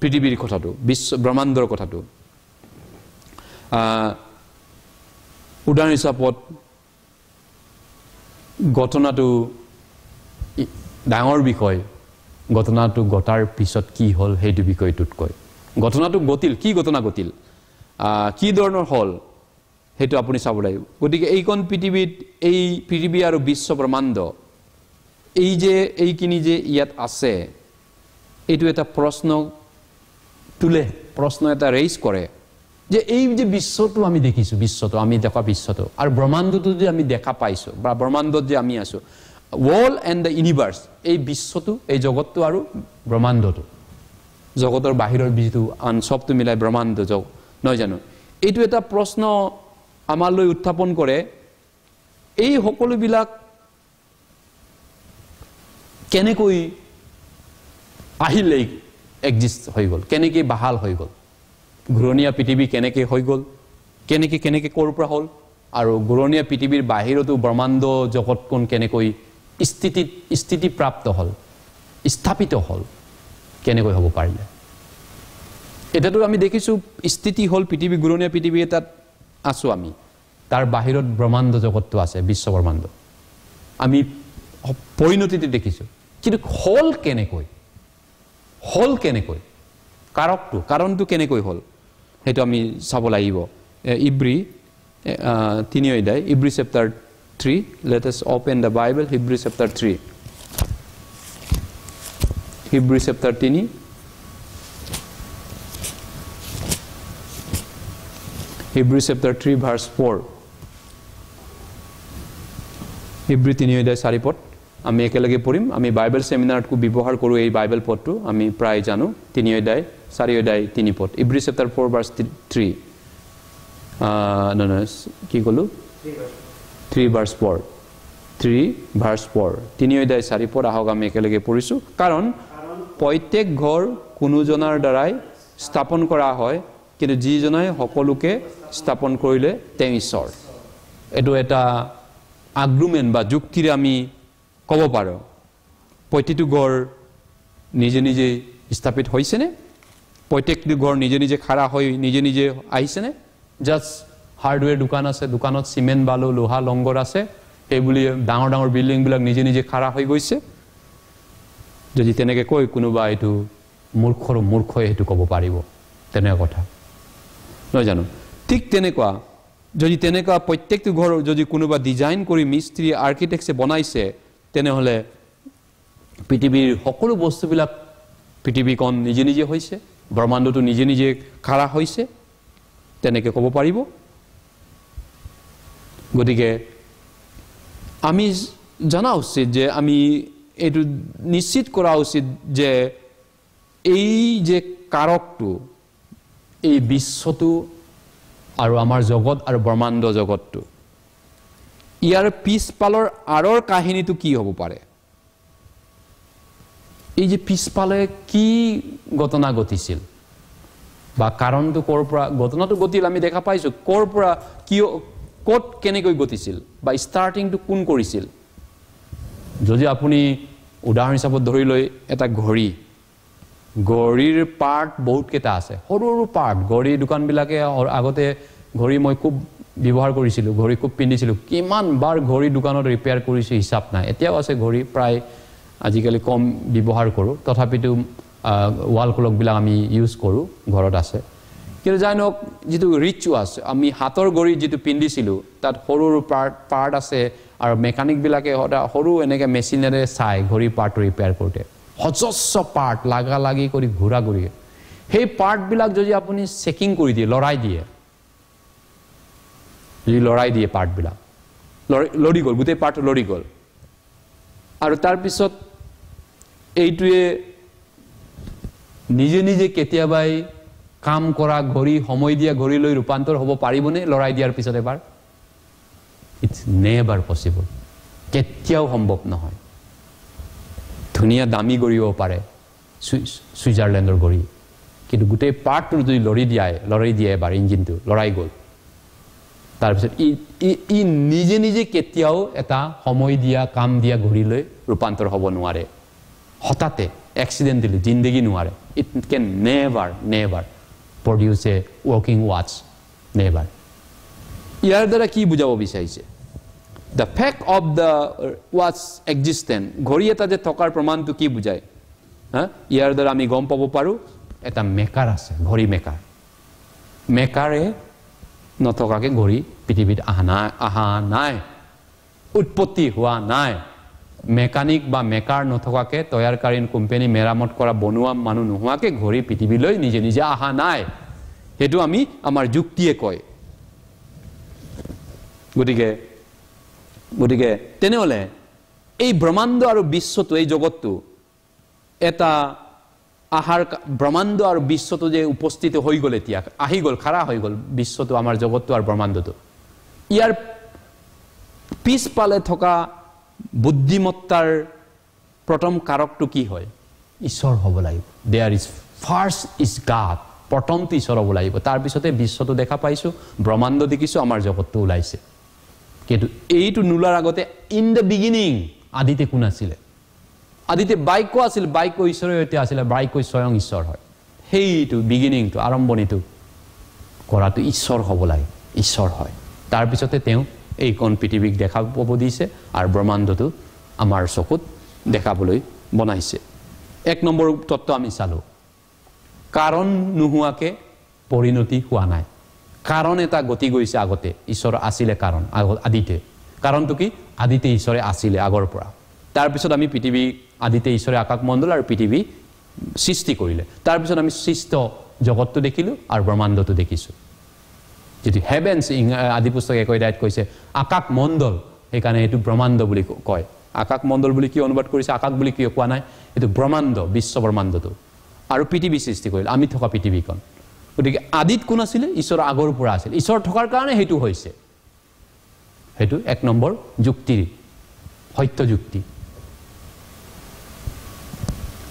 পৃথিৱীৰ কথাটো বিশ্ব ব্ৰহ্মাণ্ডৰ কথাটো। উদাহৰণ হিচাপত ঘটনাটো ডাঙৰ বিষয়। ঘটনাটো ঘটাৰ পিছত কি হ'ল সেইটো বিষয়টোত কয় ঘটনাটো ঘটিল কি ঘটনা ঘটিল? কি ধৰণৰ হ'ল সেইটো আপুনি চাব লাগিব। গতিকে এইখন পৃথিৱীত এই পৃথিৱী আৰু বিশ্ব ব্ৰহ্মাণ্ড এই যে এইখিনি যে ইয়াত আছে এইটো এটা প্ৰশ্ন তোলে প্ৰশ্ন এটা ৰেইজ কৰে যে এই যে বিশ্বটো আমি দেখিছোঁ বিশ্বটো আমি দেখা বিশ্বটো আৰু ব্ৰহ্মাণ্ডটো যে আমি দেখা পাইছোঁ বা ব্ৰহ্মাণ্ডত যে আমি আছোঁ ৱৰ্ল্ড এণ্ড দ্য ইউনিভাৰ্চ এই বিশ্বটো এই জগতটো আৰু ব্ৰহ্মাণ্ডটো। জগতৰ বাহিৰৰ যিটো আন চবটো মিলাই ব্ৰহ্মাণ্ড জগ নহয় জানো? এইটো এটা প্ৰশ্ন আমালৈ উত্থাপন কৰে। এই সকলোবিলাক কেনেকৈ আহিলে একজিষ্ট হৈ গ'ল? কেনেকৈ বাহাল হৈ গ'ল? ঘূৰণীয়া পৃথিৱী কেনেকৈ হৈ গ'ল? কেনেকৈ কেনেকৈ ক'ৰ পৰা হ'ল? আৰু ঘূৰণীয়া পৃথিৱীৰ বাহিৰতো ব্ৰহ্মাণ্ড জগতখন কেনেকৈ স্থিতিত স্থিতিপ্ৰাপ্ত হ'ল স্থাপিত হ'ল কেনেকৈ হ'ব পাৰিলে? এতিয়াতো আমি দেখিছোঁ স্থিতি হ'ল পৃথিৱী ঘূৰণীয়া পৃথিৱী এটাত আছোঁ আমি। তাৰ বাহিৰত ব্ৰহ্মাণ্ড জগতটো আছে বিশ্ব ব্ৰহ্মাণ্ড আমি পৰিণতিটো দেখিছোঁ। কিন্তু হ'ল কেনেকৈ? হ'ল কেনেকৈ? কাৰকটো কাৰণটো কেনেকৈ হ'ল? সেইটো আমি চাব লাগিব। ইব্ৰী তিনি অধ্যায় ইব্ৰী chapter three let us open the Bible Hebrew chapter three. Hebrew chapter তিনি Hebrew chapter three verse four হিব্ৰী তিনি অধ্যায় চাৰি পদ। আমি একেলগে পঢ়িম। আমি বাইবেল ছেমিনাৰতকো ব্যৱহাৰ কৰোঁ এই বাইবেল পদটো। আমি প্ৰায় জানো তিনি অধ্যায় চাৰি অধ্যায় তিনি পদ। ইব্ৰী চেপ্টাৰ ফ'ৰ ভাৰ্ছ থ্ৰী কি ক'লোঁ? Three verse four three verse four তিনি অধ্যায় চাৰি পদ। আহক আমি একেলগে পঢ়িছোঁ। কাৰণ প্ৰত্যেক ঘৰ কোনোজনাৰ দ্বাৰাই স্থাপন কৰা হয় কিন্তু যিজনে সকলোকে স্থাপন কৰিলে তেওঁ ঈশ্বৰ এইটো এটা আগ্ৰুমেণ্ট বা যুক্তিৰে আমি ক'ব পাৰোঁ। প্ৰতিটো ঘৰ নিজে নিজে স্থাপিত হৈছেনে? প্ৰত্যেকটো ঘৰ নিজে নিজে খাৰা হৈ নিজে নিজে আহিছেনে? জাষ্ট হাৰ্ডৱেৰ দোকান আছে দোকানত চিমেণ্ট বালু লোহা লংগৰ আছে। সেইবুলি ডাঙৰ ডাঙৰ বিল্ডিংবিলাক নিজে নিজে খাৰা হৈ গৈছে। যদি তেনেকৈ কয় কোনোবা এইটো মূৰ্খৰ মূৰ্খই সেইটো ক'ব পাৰিব। তেনেকুৱা কথা। নহয় জানো? ঠিক তেনেকুৱা। যদি তেনেকুৱা প্ৰত্যেকটো ঘৰ যদি কোনোবা ডিজাইন কৰি মিস্ত্ৰী আৰ্কিটেক্টছে বনাইছে তেনেহ'লে পৃথিৱীৰ সকলো বস্তুবিলাক পৃথিৱীখন নিজে নিজে হৈছে ব্ৰহ্মাণ্ডটো নিজে নিজে খাৰা হৈছে তেনেকৈ ক'ব পাৰিব। গতিকে আমি জনা উচিত যে আমি এইটো নিশ্চিত কৰা উচিত যে এই যে কাৰকটো এই বিশ্বটো আৰু আমাৰ জগত আৰু ব্ৰহ্মাণ্ড জগতটো। ইয়াৰ পিছফালৰ আঁৰৰ কাহিনীটো কি হ'ব পাৰে? এই যে পিছফালে কি ঘটনা ঘটিছিল? বা কাৰণটো ক'ৰ পৰা ঘটনাটো ঘটিল আমি দেখা পাইছোঁ ক'ৰ পৰা কিয় ক'ত কেনেকৈ ঘটিছিল বা ষ্টাৰ্টিংটো কোন কৰিছিল? যদি আপুনি উদাহৰণ হিচাপত ধৰি লৈ এটা ঘড়ী ঘড়ীৰ পাৰ্ট বহুতকেইটা আছে। সৰু সৰু পাৰ্ট ঘড়ীৰ দোকানবিলাকে আগতে ঘড়ী মই খুব ব্যৱহাৰ কৰিছিলোঁ ঘড়ী খুব পিন্ধিছিলোঁ। কিমান বাৰ ঘড়ী দোকানত ৰিপেয়াৰ কৰিছোঁ হিচাপ নাই। এতিয়াও আছে ঘড়ী প্ৰায় আজিকালি কম ব্যৱহাৰ কৰোঁ। তথাপিতো ৱাল ক্লকবিলাক আমি ইউজ কৰোঁ ঘৰত আছে। কিন্তু যাই নহওক যিটো ৰিচুৱাছ আমি হাতৰ ঘড়ী যিটো পিন্ধিছিলোঁ তাত সৰু সৰু পাৰ্ট পাৰ্ট আছে আৰু মেকানিকবিলাকে সদায় সৰু এনেকৈ মেচিনেৰে চাই ঘড়ী পাৰ্টটো ৰিপেয়াৰ কৰোঁতে। সযস্ব পাৰ্ট লাগা লাগি কৰি ঘূৰা ঘূৰি। সেই পাৰ্টবিলাক যদি আপুনি চেকিং কৰি দিয়ে লৰাই দিয়ে যদি লৰাই দিয়ে পাৰ্টবিলাক লৰি গ'ল গোটেই পাৰ্টটো লৰি গ'ল। আৰু তাৰপিছত এইটোৱে নিজে নিজে কেতিয়াবাই কাম কৰা ঘড়ী সময় দিয়া ঘড়ীলৈ ৰূপান্তৰ হ'ব পাৰিবনে? লৰাই দিয়াৰ পিছত এবাৰ। ইটছ নেভাৰ পচিবল কেতিয়াও সম্ভৱ নহয়। ধুনীয়া দামী ঘড়ী হ'ব পাৰে ছুইজাৰলেণ্ডৰ ঘড়ী কিন্তু গোটেই পাৰ্টটো যদি লৰি দিয়াই লৰাই দিয়ে এবাৰ ইঞ্জিনটো লৰাই গ'ল। তাৰপিছত ই ই নিজে নিজে কেতিয়াও এটা সময় দিয়া কাম দিয়া ঘড়ীলৈ ৰূপান্তৰ হ'ব নোৱাৰে। হঠাতে এক্সিডেণ্টেলি জিন্দগী নোৱাৰে। It can never never produce a working ৱাটছ never ইয়াৰ দ্বাৰা কি বুজাব বিচাৰিছে? দ্য ফেক্ট অফ দ্য ৱাটছ এক্সিষ্টেণ্ট ঘড়ী এটা যে থকাৰ প্ৰমাণটো কি বুজায়? হা? ইয়াৰ দ্বাৰা আমি গম পাব পাৰোঁ এটা মেকাৰ আছে ঘড়ী মেকাৰ। মেকাৰে নথকাকৈ ঘড়ী পৃথিৱীত অহা নাই অহা নাই উৎপত্তি হোৱা নাই। মেকানিক বা মেকাৰ নথকাকৈ তৈয়াৰকাৰী কোম্পানী মেৰামত কৰা বনোৱা মানুহ নোহোৱাকৈ ঘড়ী পৃথিৱীলৈ নিজে নিজে অহা নাই। সেইটো আমি আমাৰ যুক্তিয়ে কয়। গতিকে গতিকে তেনেহ'লে এই ব্ৰহ্মাণ্ড আৰু বিশ্বটো এই জগতটো এটা আহাৰ ব্ৰহ্মাণ্ড আৰু বিশ্বটো যে উপস্থিত হৈ গ'ল এতিয়া আহি গ'ল খাৰা হৈ গ'ল বিশ্বটো আমাৰ জগতটো আৰু ব্ৰহ্মাণ্ডটো। ইয়াৰ পিছফালে থকা বুদ্ধিমত্তাৰ প্ৰথম কাৰকটো কি হয়? ঈশ্বৰ হ'ব লাগিব। There is first is God প্ৰথমটো ঈশ্বৰ হ'ব লাগিব। তাৰপিছতে বিশ্বটো দেখা পাইছোঁ ব্ৰহ্মাণ্ড দেখিছোঁ আমাৰ জগতটো ওলাইছে। কিন্তু এইটো নোলোৱাৰ আগতে ইন দ্য বিগিনিং আদিতে কোন আছিলে? আদিতে বাক্য আছিল বাক্য ঈশ্বৰৰ সৈতে আছিলে বাক্য স্বয়ং ঈশ্বৰ হয়। সেইটো বিগিনিংটো আৰম্ভণিটো কৰাটো ঈশ্বৰ হ'ব লাগে ঈশ্বৰ হয়। তাৰপিছতে তেওঁ এইখন পৃথিৱীক দেখা পাব দিছে আৰু ব্ৰহ্মাণ্ডটো আমাৰ চকুত দেখাবলৈ বনাইছে। এক নম্বৰ তত্ত্ব আমি চালোঁ। কাৰণ নোহোৱাকৈ পৰিণতি হোৱা নাই। কাৰণ এটা গতি গৈছে আগতে ঈশ্বৰ আছিলে কাৰণ আদিতে। কাৰণটো কি? আদিতে ঈশ্বৰে আছিলে আগৰ পৰা। তাৰপিছত আমি পৃথিৱী আদিতে ঈশ্বৰে আকাশমণ্ডল আৰু পৃথিৱী সৃষ্টি কৰিলে। তাৰপিছত আমি সৃষ্ট জগতটো দেখিলোঁ আৰু ব্ৰহ্মাণ্ডটো দেখিছোঁ। যিটো হেভেন্স ইং আদি পুস্তক একৈদায়ত কৈছে আকাশ মণ্ডল সেইকাৰণে এইটো ব্ৰহ্মাণ্ড বুলি কয়। আকাশ মণ্ডল বুলি কিয় অনুবাদ কৰিছে? আকাশ বুলি কিয় কোৱা নাই? এইটো ব্ৰহ্মাণ্ড বিশ্ব ব্ৰহ্মাণ্ডটো। আৰু পৃথিৱী সৃষ্টি কৰিলে। আমি থকা পৃথিৱীখন। গতিকে আদিত কোন আছিলে? ঈশ্বৰ আগৰ পৰা আছিল। ঈশ্বৰ থকাৰ কাৰণে সেইটো হৈছে। সেইটো এক নম্বৰ যুক্তিৰ সত্য যুক্তি।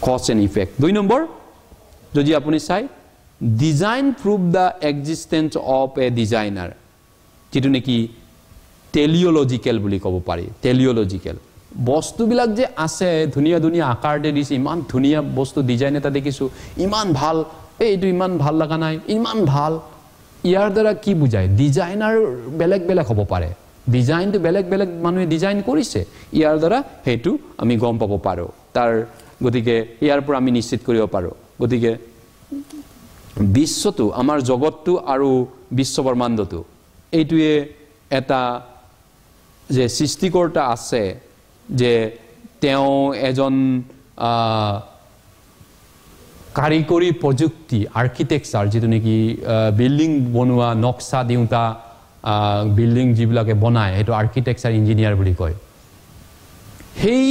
কজ এণ্ড ইফেক্ট দুই নম্বৰ যদি আপুনি চাই design prove the existence of a designer যিটো নেকি টেলিঅ'লজিকেল বুলি ক'ব পাৰি। টেলিঅ'লজিকেল বস্তুবিলাক যে আছে ধুনীয়া ধুনীয়া আকাৰ দি দিছে ইমান ধুনীয়া বস্তু ডিজাইন এটা দেখিছোঁ ইমান ভাল এইটো ইমান ভাল লগা নাই ইমান ভাল। ইয়াৰ দ্বাৰা কি বুজায়? ডিজাইনাৰ বেলেগ বেলেগ হ'ব পাৰে। ডিজাইনটো বেলেগ বেলেগ মানুহে ডিজাইন কৰিছে। ইয়াৰ দ্বাৰা সেইটো আমি গম পাব পাৰোঁ। তাৰ গতিকে ইয়াৰ পৰা আমি নিশ্চিত কৰিব পাৰোঁ। গতিকে বিশ্বটো আমাৰ জগতটো আৰু বিশ্ব ব্ৰহ্মাণ্ডটো এইটোৱে এটা যে সৃষ্টিকৰ্তা আছে যে তেওঁ এজন কাৰিকৰী প্ৰযুক্তি আৰ্কিটেকচাৰ যিটো নেকি বিল্ডিং বনোৱা নক্সা দিওঁতা বিল্ডিং যিবিলাকে বনায় সেইটো আৰ্কিটেকচাৰ ইঞ্জিনিয়াৰ বুলি কয়। সেই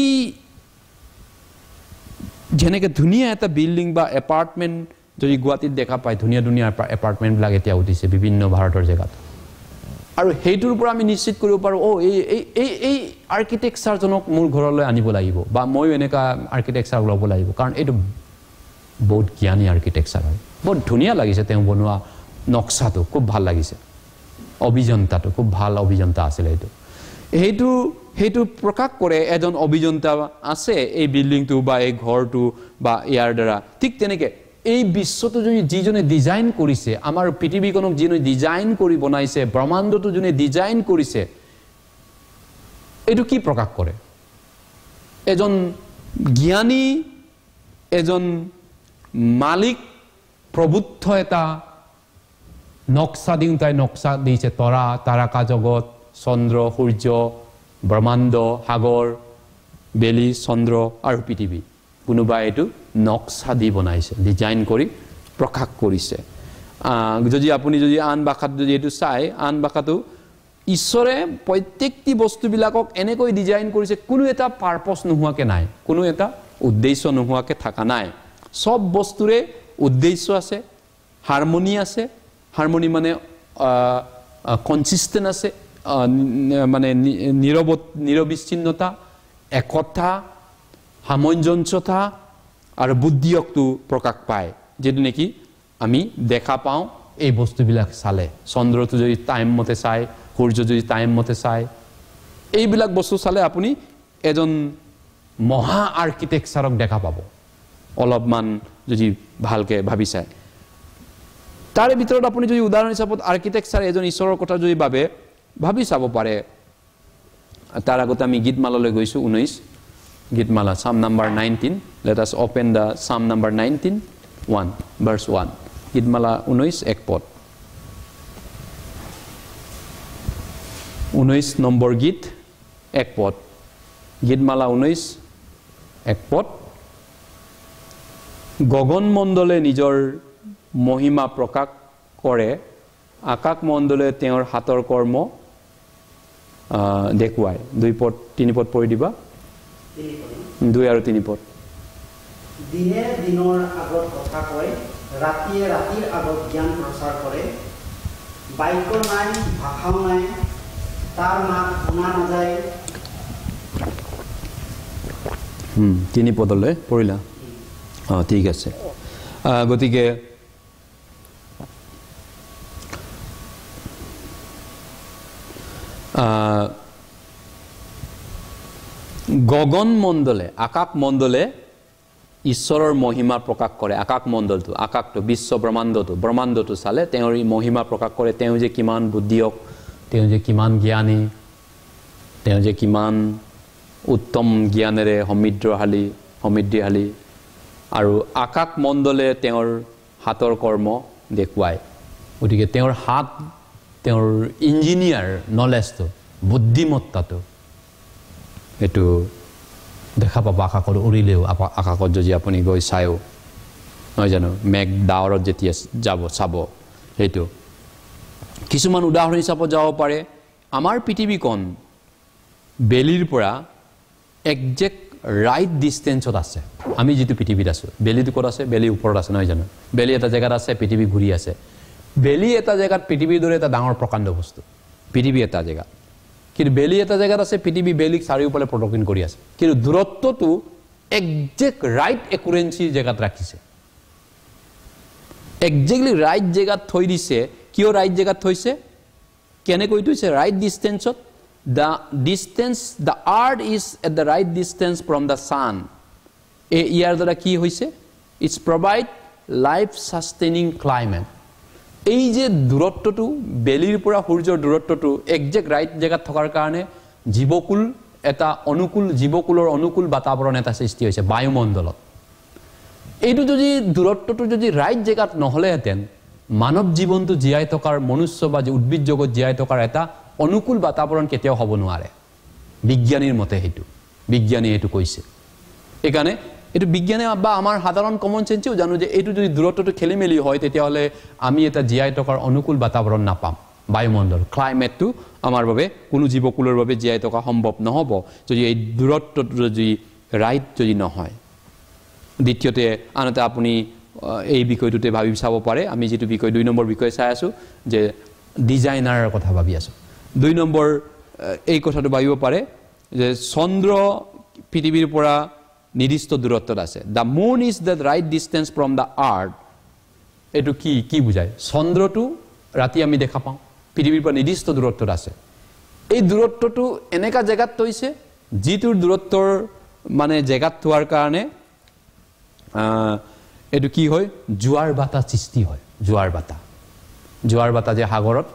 যেনেকৈ ধুনীয়া এটা বিল্ডিং বা এপাৰ্টমেণ্ট যদি গুৱাহাটীত দেখা পায় ধুনীয়া ধুনীয়া এপাৰ্টমেণ্টবিলাক এতিয়া উঠিছে বিভিন্ন ভাৰতৰ জেগাত। আৰু সেইটোৰ পৰা আমি নিশ্চিত কৰিব পাৰোঁ অ' এই এই এই আৰ্কিটেকচাৰজনক মোৰ ঘৰলৈ আনিব লাগিব বা ময়ো এনেকুৱা আৰ্কিটেকচাৰ ল'ব লাগিব। কাৰণ এইটো বহুত জ্ঞানী আৰ্কিটেকচাৰ হয়। বহুত ধুনীয়া লাগিছে তেওঁ বনোৱা নক্সাটো খুব ভাল লাগিছে। অভিযন্তাটো খুব ভাল অভিযন্তা আছিলে এইটো। সেইটো সেইটো প্ৰকাশ কৰে এজন অভিযন্তা আছে এই বিল্ডিংটো বা এই ঘৰটো বা ইয়াৰ দ্বাৰা। ঠিক তেনেকৈ এই বিশ্বটো যদি যিজনে ডিজাইন কৰিছে আমাৰ পৃথিৱীখনক যিজনে ডিজাইন কৰি বনাইছে ব্ৰহ্মাণ্ডটো যোনে ডিজাইন কৰিছে এইটো কি প্ৰকাশ কৰে? এজন জ্ঞানী এজন মালিক প্ৰভুত্ব এটা নক্সা দিওঁ তাই নক্সা দিছে। তৰা তাৰকা জগত চন্দ্ৰ সূৰ্য ব্ৰহ্মাণ্ড সাগৰ বেলি চন্দ্ৰ আৰু পৃথিৱী। কোনোবাই এইটো নক্সা দি বনাইছে ডিজাইন কৰি প্ৰকাশ কৰিছে। যদি আপুনি যদি আন ভাষাত যদি এইটো চায় আন ভাষাটো ঈশ্বৰে প্ৰত্যেকটি বস্তুবিলাকক এনেকৈ ডিজাইন কৰিছে কোনো এটা পাৰ্পছ নোহোৱাকৈ নাই কোনো এটা উদ্দেশ্য নোহোৱাকৈ থকা নাই। চব বস্তুৰে উদ্দেশ্য আছে হাৰমনি আছে হাৰমনি মানে কনচিষ্টেণ্ট আছে মানে নিৰৱ নিৰবিচ্ছিন্নতা একতা সামঞ্জস্যতা আৰু বুদ্ধিয়কটো প্ৰকাশ পায়। যিটো নেকি আমি দেখা পাওঁ এই বস্তুবিলাক চালে। চন্দ্ৰটো যদি টাইম মতে চায় সূৰ্য যদি টাইম মতে চায় এইবিলাক বস্তু চালে আপুনি এজন মহা আৰ্কিটেকচাৰক দেখা পাব। অলপমান যদি ভালকৈ ভাবি চায় তাৰে ভিতৰত আপুনি যদি উদাহৰণ হিচাপত আৰ্কিটেকচাৰ এজন ঈশ্বৰৰ কথা যদি ভাবে ভাবি চাব পাৰে তাৰ আগতে আমি গীতমালালৈ গৈছোঁ ঊনৈছ গীতমালা psalm number nineteen let us open the psalm number nineteen one verse one গীতমালা ঊনৈছ এক পদ। ঊনৈছ নম্বৰ গীত এক পদ। গীতমালা ঊনৈছ এক পদ। গগনমণ্ডলে নিজৰ মহিমা প্ৰকাশ কৰে আকাশমণ্ডলে তেওঁৰ হাতৰ কৰ্ম দেখুৱায়। দুই পদ তিনি পদ পঢ়ি দিবা। দুই আৰু তিনি পদ। দিনে দিনৰ আগত কথা কয় ৰাতিয়ে ৰাতিৰ আগত জ্ঞান প্ৰচাৰ কৰে। বাক্য নাই ভাষাও নাই তাৰ মাত শুনা নাযায়। তিনি পদলৈ পঢ়িলা অঁ ঠিক আছে। গতিকে গগন মণ্ডলে আকাশ মণ্ডলে ঈশ্বৰৰ মহিমা প্ৰকাশ কৰে। আকাশ মণ্ডলটো আকাশটো বিশ্ব ব্ৰহ্মাণ্ডটো ব্ৰহ্মাণ্ডটো চালে তেওঁৰ মহিমা প্ৰকাশ কৰে। তেওঁ যে কিমান বুদ্ধিয়ক তেওঁ যে কিমান জ্ঞানী তেওঁ যে কিমান উত্তম জ্ঞানেৰে সমৃদ্ধশালী সমৃদ্ধিশালী আৰু আকাশ মণ্ডলে তেওঁৰ হাতৰ কৰ্ম দেখুৱায়। গতিকে তেওঁৰ হাত তেওঁৰ ইঞ্জিনিয়াৰ নলেজটো বুদ্ধিমত্তাটো এইটো দেখা পাব আকাশত উৰিলেও আকাশত যদি আপুনি গৈ চায়ো। নহয় জানো? মেঘ ডাৱৰত যেতিয়া যাব চাব সেইটো। কিছুমান উদাহৰণ হিচাপত যাব পাৰে। আমাৰ পৃথিৱীখন বেলিৰ পৰা একজেক্ট ৰাইট ডিষ্টেঞ্চত আছে। আমি যিটো পৃথিৱীত আছোঁ বেলিটো ক'ত আছে? বেলি ওপৰত আছে নহয় জানো? বেলি এটা জেগাত আছে পৃথিৱী ঘূৰি আছে। বেলি এটা জেগাত পৃথিৱীৰ দৰে এটা ডাঙৰ প্ৰকাণ্ড বস্তু। পৃথিৱী এটা জেগাত। কিন্তু বেলি এটা জেগাত আছে পৃথিৱী বেলিক চাৰিওফালে প্ৰদক্ষিণ কৰি আছে। কিন্তু দূৰত্বটো একজেক্ট ৰাইট একুৰেঞ্চিৰ জেগাত ৰাখিছে। একজেক্টলি ৰাইট জেগাত থৈ দিছে। কিয় ৰাইট জেগাত থৈছে? কেনেকৈ থৈছে? ৰাইট ডিষ্টেঞ্চত the distance the earth is at the right distance from the sun এই ইয়াৰ দ্বাৰা কি হৈছে? It's provide life sustaining climate এই যে দূৰত্বটো বেলিৰ পৰা সূৰ্যৰ দূৰত্বটো একজেক্ট ৰাইট জেগাত থকাৰ কাৰণে জীৱকুল এটা অনুকূল জীৱকুলৰ অনুকূল বাতাবৰণ এটা সৃষ্টি হৈছে বায়ুমণ্ডলত। এইটো যদি দূৰত্বটো যদি ৰাইট জেগাত নহ'লেহেঁতেন মানৱ জীৱনটো জীয়াই থকাৰ মনুষ্য বা উদ্ভিদ জগত জীয়াই থকাৰ এটা অনুকূল বাতাবৰণ কেতিয়াও হ'ব নোৱাৰে। বিজ্ঞানীৰ মতে সেইটো। বিজ্ঞানীয়ে এইটো কৈছে। সেইকাৰণে এইটো বিজ্ঞানে বা আমাৰ সাধাৰণ কমন চেঞ্চেও জানো যে এইটো যদি দূৰত্বটো খেলি মেলি হয় তেতিয়াহ'লে আমি এটা জীয়াই থকাৰ অনুকূল বাতাবৰণ নাপাম। বায়ুমণ্ডল ক্লাইমেটটো আমাৰ বাবে কোনো জীৱকুলৰ বাবে জীয়াই থকা সম্ভৱ নহ'ব। যদি এই দূৰত্বটো যদি ৰাইট যদি নহয়। দ্বিতীয়তে আনহাতে আপুনি এই বিষয়টোতে ভাবি চাব পাৰে। আমি যিটো বিষয় দুই নম্বৰ বিষয় চাই আছোঁ যে ডিজাইনাৰৰ কথা ভাবি আছোঁ। দুই নম্বৰ এই কথাটো ভাবিব পাৰে যে চন্দ্ৰ পৃথিৱীৰ পৰা নিৰ্দিষ্ট দূৰত্বত আছে। The moon is the right distance from the earth এইটো কি কি বুজায়? চন্দ্ৰটো ৰাতি আমি দেখা পাওঁ পৃথিৱীৰ পৰা নিৰ্দিষ্ট দূৰত্বত আছে। এই দূৰত্বটো এনেকুৱা জেগাত থৈছে যিটোৰ দূৰত্বৰ মানে জেগাত থোৱাৰ কাৰণে এইটো কি হয়? জোৱাৰ বাটা সৃষ্টি হয় জোৱাৰ বাটা জোৱাৰ বাটা যে সাগৰত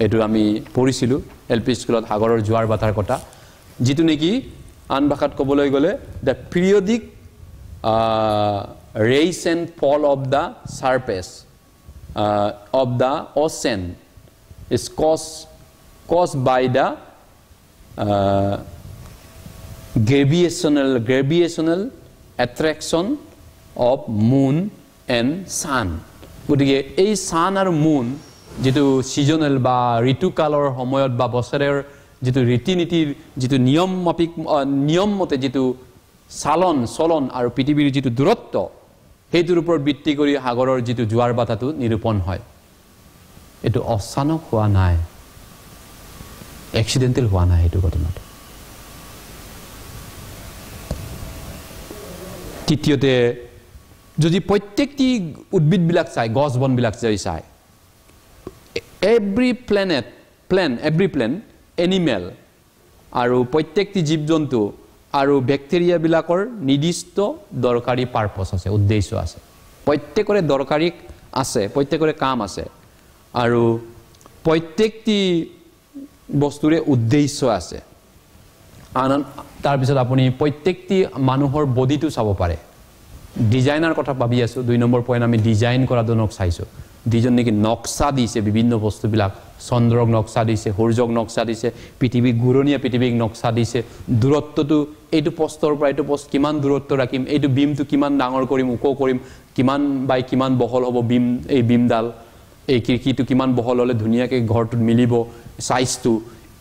এইটো আমি পঢ়িছিলোঁ এল পি স্কুলত সাগৰৰ জোৱাৰ বাটাৰ কথা যিটো নেকি আন ভাষাত ক'বলৈ গ'লে the periodic rise and fall of the surface of the ocean is cause cause by the gravitational gravitational attraction of moon and sun গতিকে এই ছান আৰু মুন যিটো ছিজনেল বা ঋতুকালৰ সময়ত বা বছৰৰ যিটো ৰীতি নীতিৰ যিটো নিয়ম মাফিক নিয়ম মতে যিটো চালন চলন আৰু পৃথিৱীৰ যিটো দূৰত্ব সেইটোৰ ওপৰত ভিত্তি কৰি সাগৰৰ যিটো জোৱাৰ বাটাটো নিৰূপণ হয়। এইটো অচানক হোৱা নাই। এক্সিডেণ্টেল হোৱা নাই সেইটো ঘটনাটো। তৃতীয়তে যদি প্ৰত্যেকটি উদ্ভিদবিলাক চায় গছ বনবিলাক যদি চায় every planet plant every plant animal আৰু প্ৰত্যেকটি জীৱ জন্তু আৰু বেক্টেৰিয়াবিলাকৰ নিৰ্দিষ্ট দৰকাৰী পাৰ্পছ আছে উদ্দেশ্য আছে। প্ৰত্যেকৰে দৰকাৰী আছে প্ৰত্যেকৰে কাম আছে আৰু প্ৰত্যেকটি বস্তুৰে উদ্দেশ্য আছে। আন তাৰপিছত আপুনি প্ৰত্যেকটি মানুহৰ বডিটো চাব পাৰে। ডিজাইনাৰ কথা ভাবি আছোঁ দুই নম্বৰ পইণ্ট আমি ডিজাইন কৰাজনক চাইছোঁ। যিজন নেকি নক্সা দিছে বিভিন্ন বস্তুবিলাক। চন্দ্ৰক নক্সা দিছে সূৰ্যক নক্সা দিছে পৃথিৱীক ঘূৰণীয়া পৃথিৱীক নক্সা দিছে। দূৰত্বটো এইটো পষ্টৰ পৰা এইটো পষ্ট কিমান দূৰত্ব ৰাখিম এইটো বিমটো কিমান ডাঙৰ কৰিম ওখ কৰিম কিমান বাই কিমান বহল হ'ব বিম এই বিমডাল এই খিৰিকীটো কিমান বহল হ'লে ধুনীয়াকৈ ঘৰটোত মিলিব চাইজটো।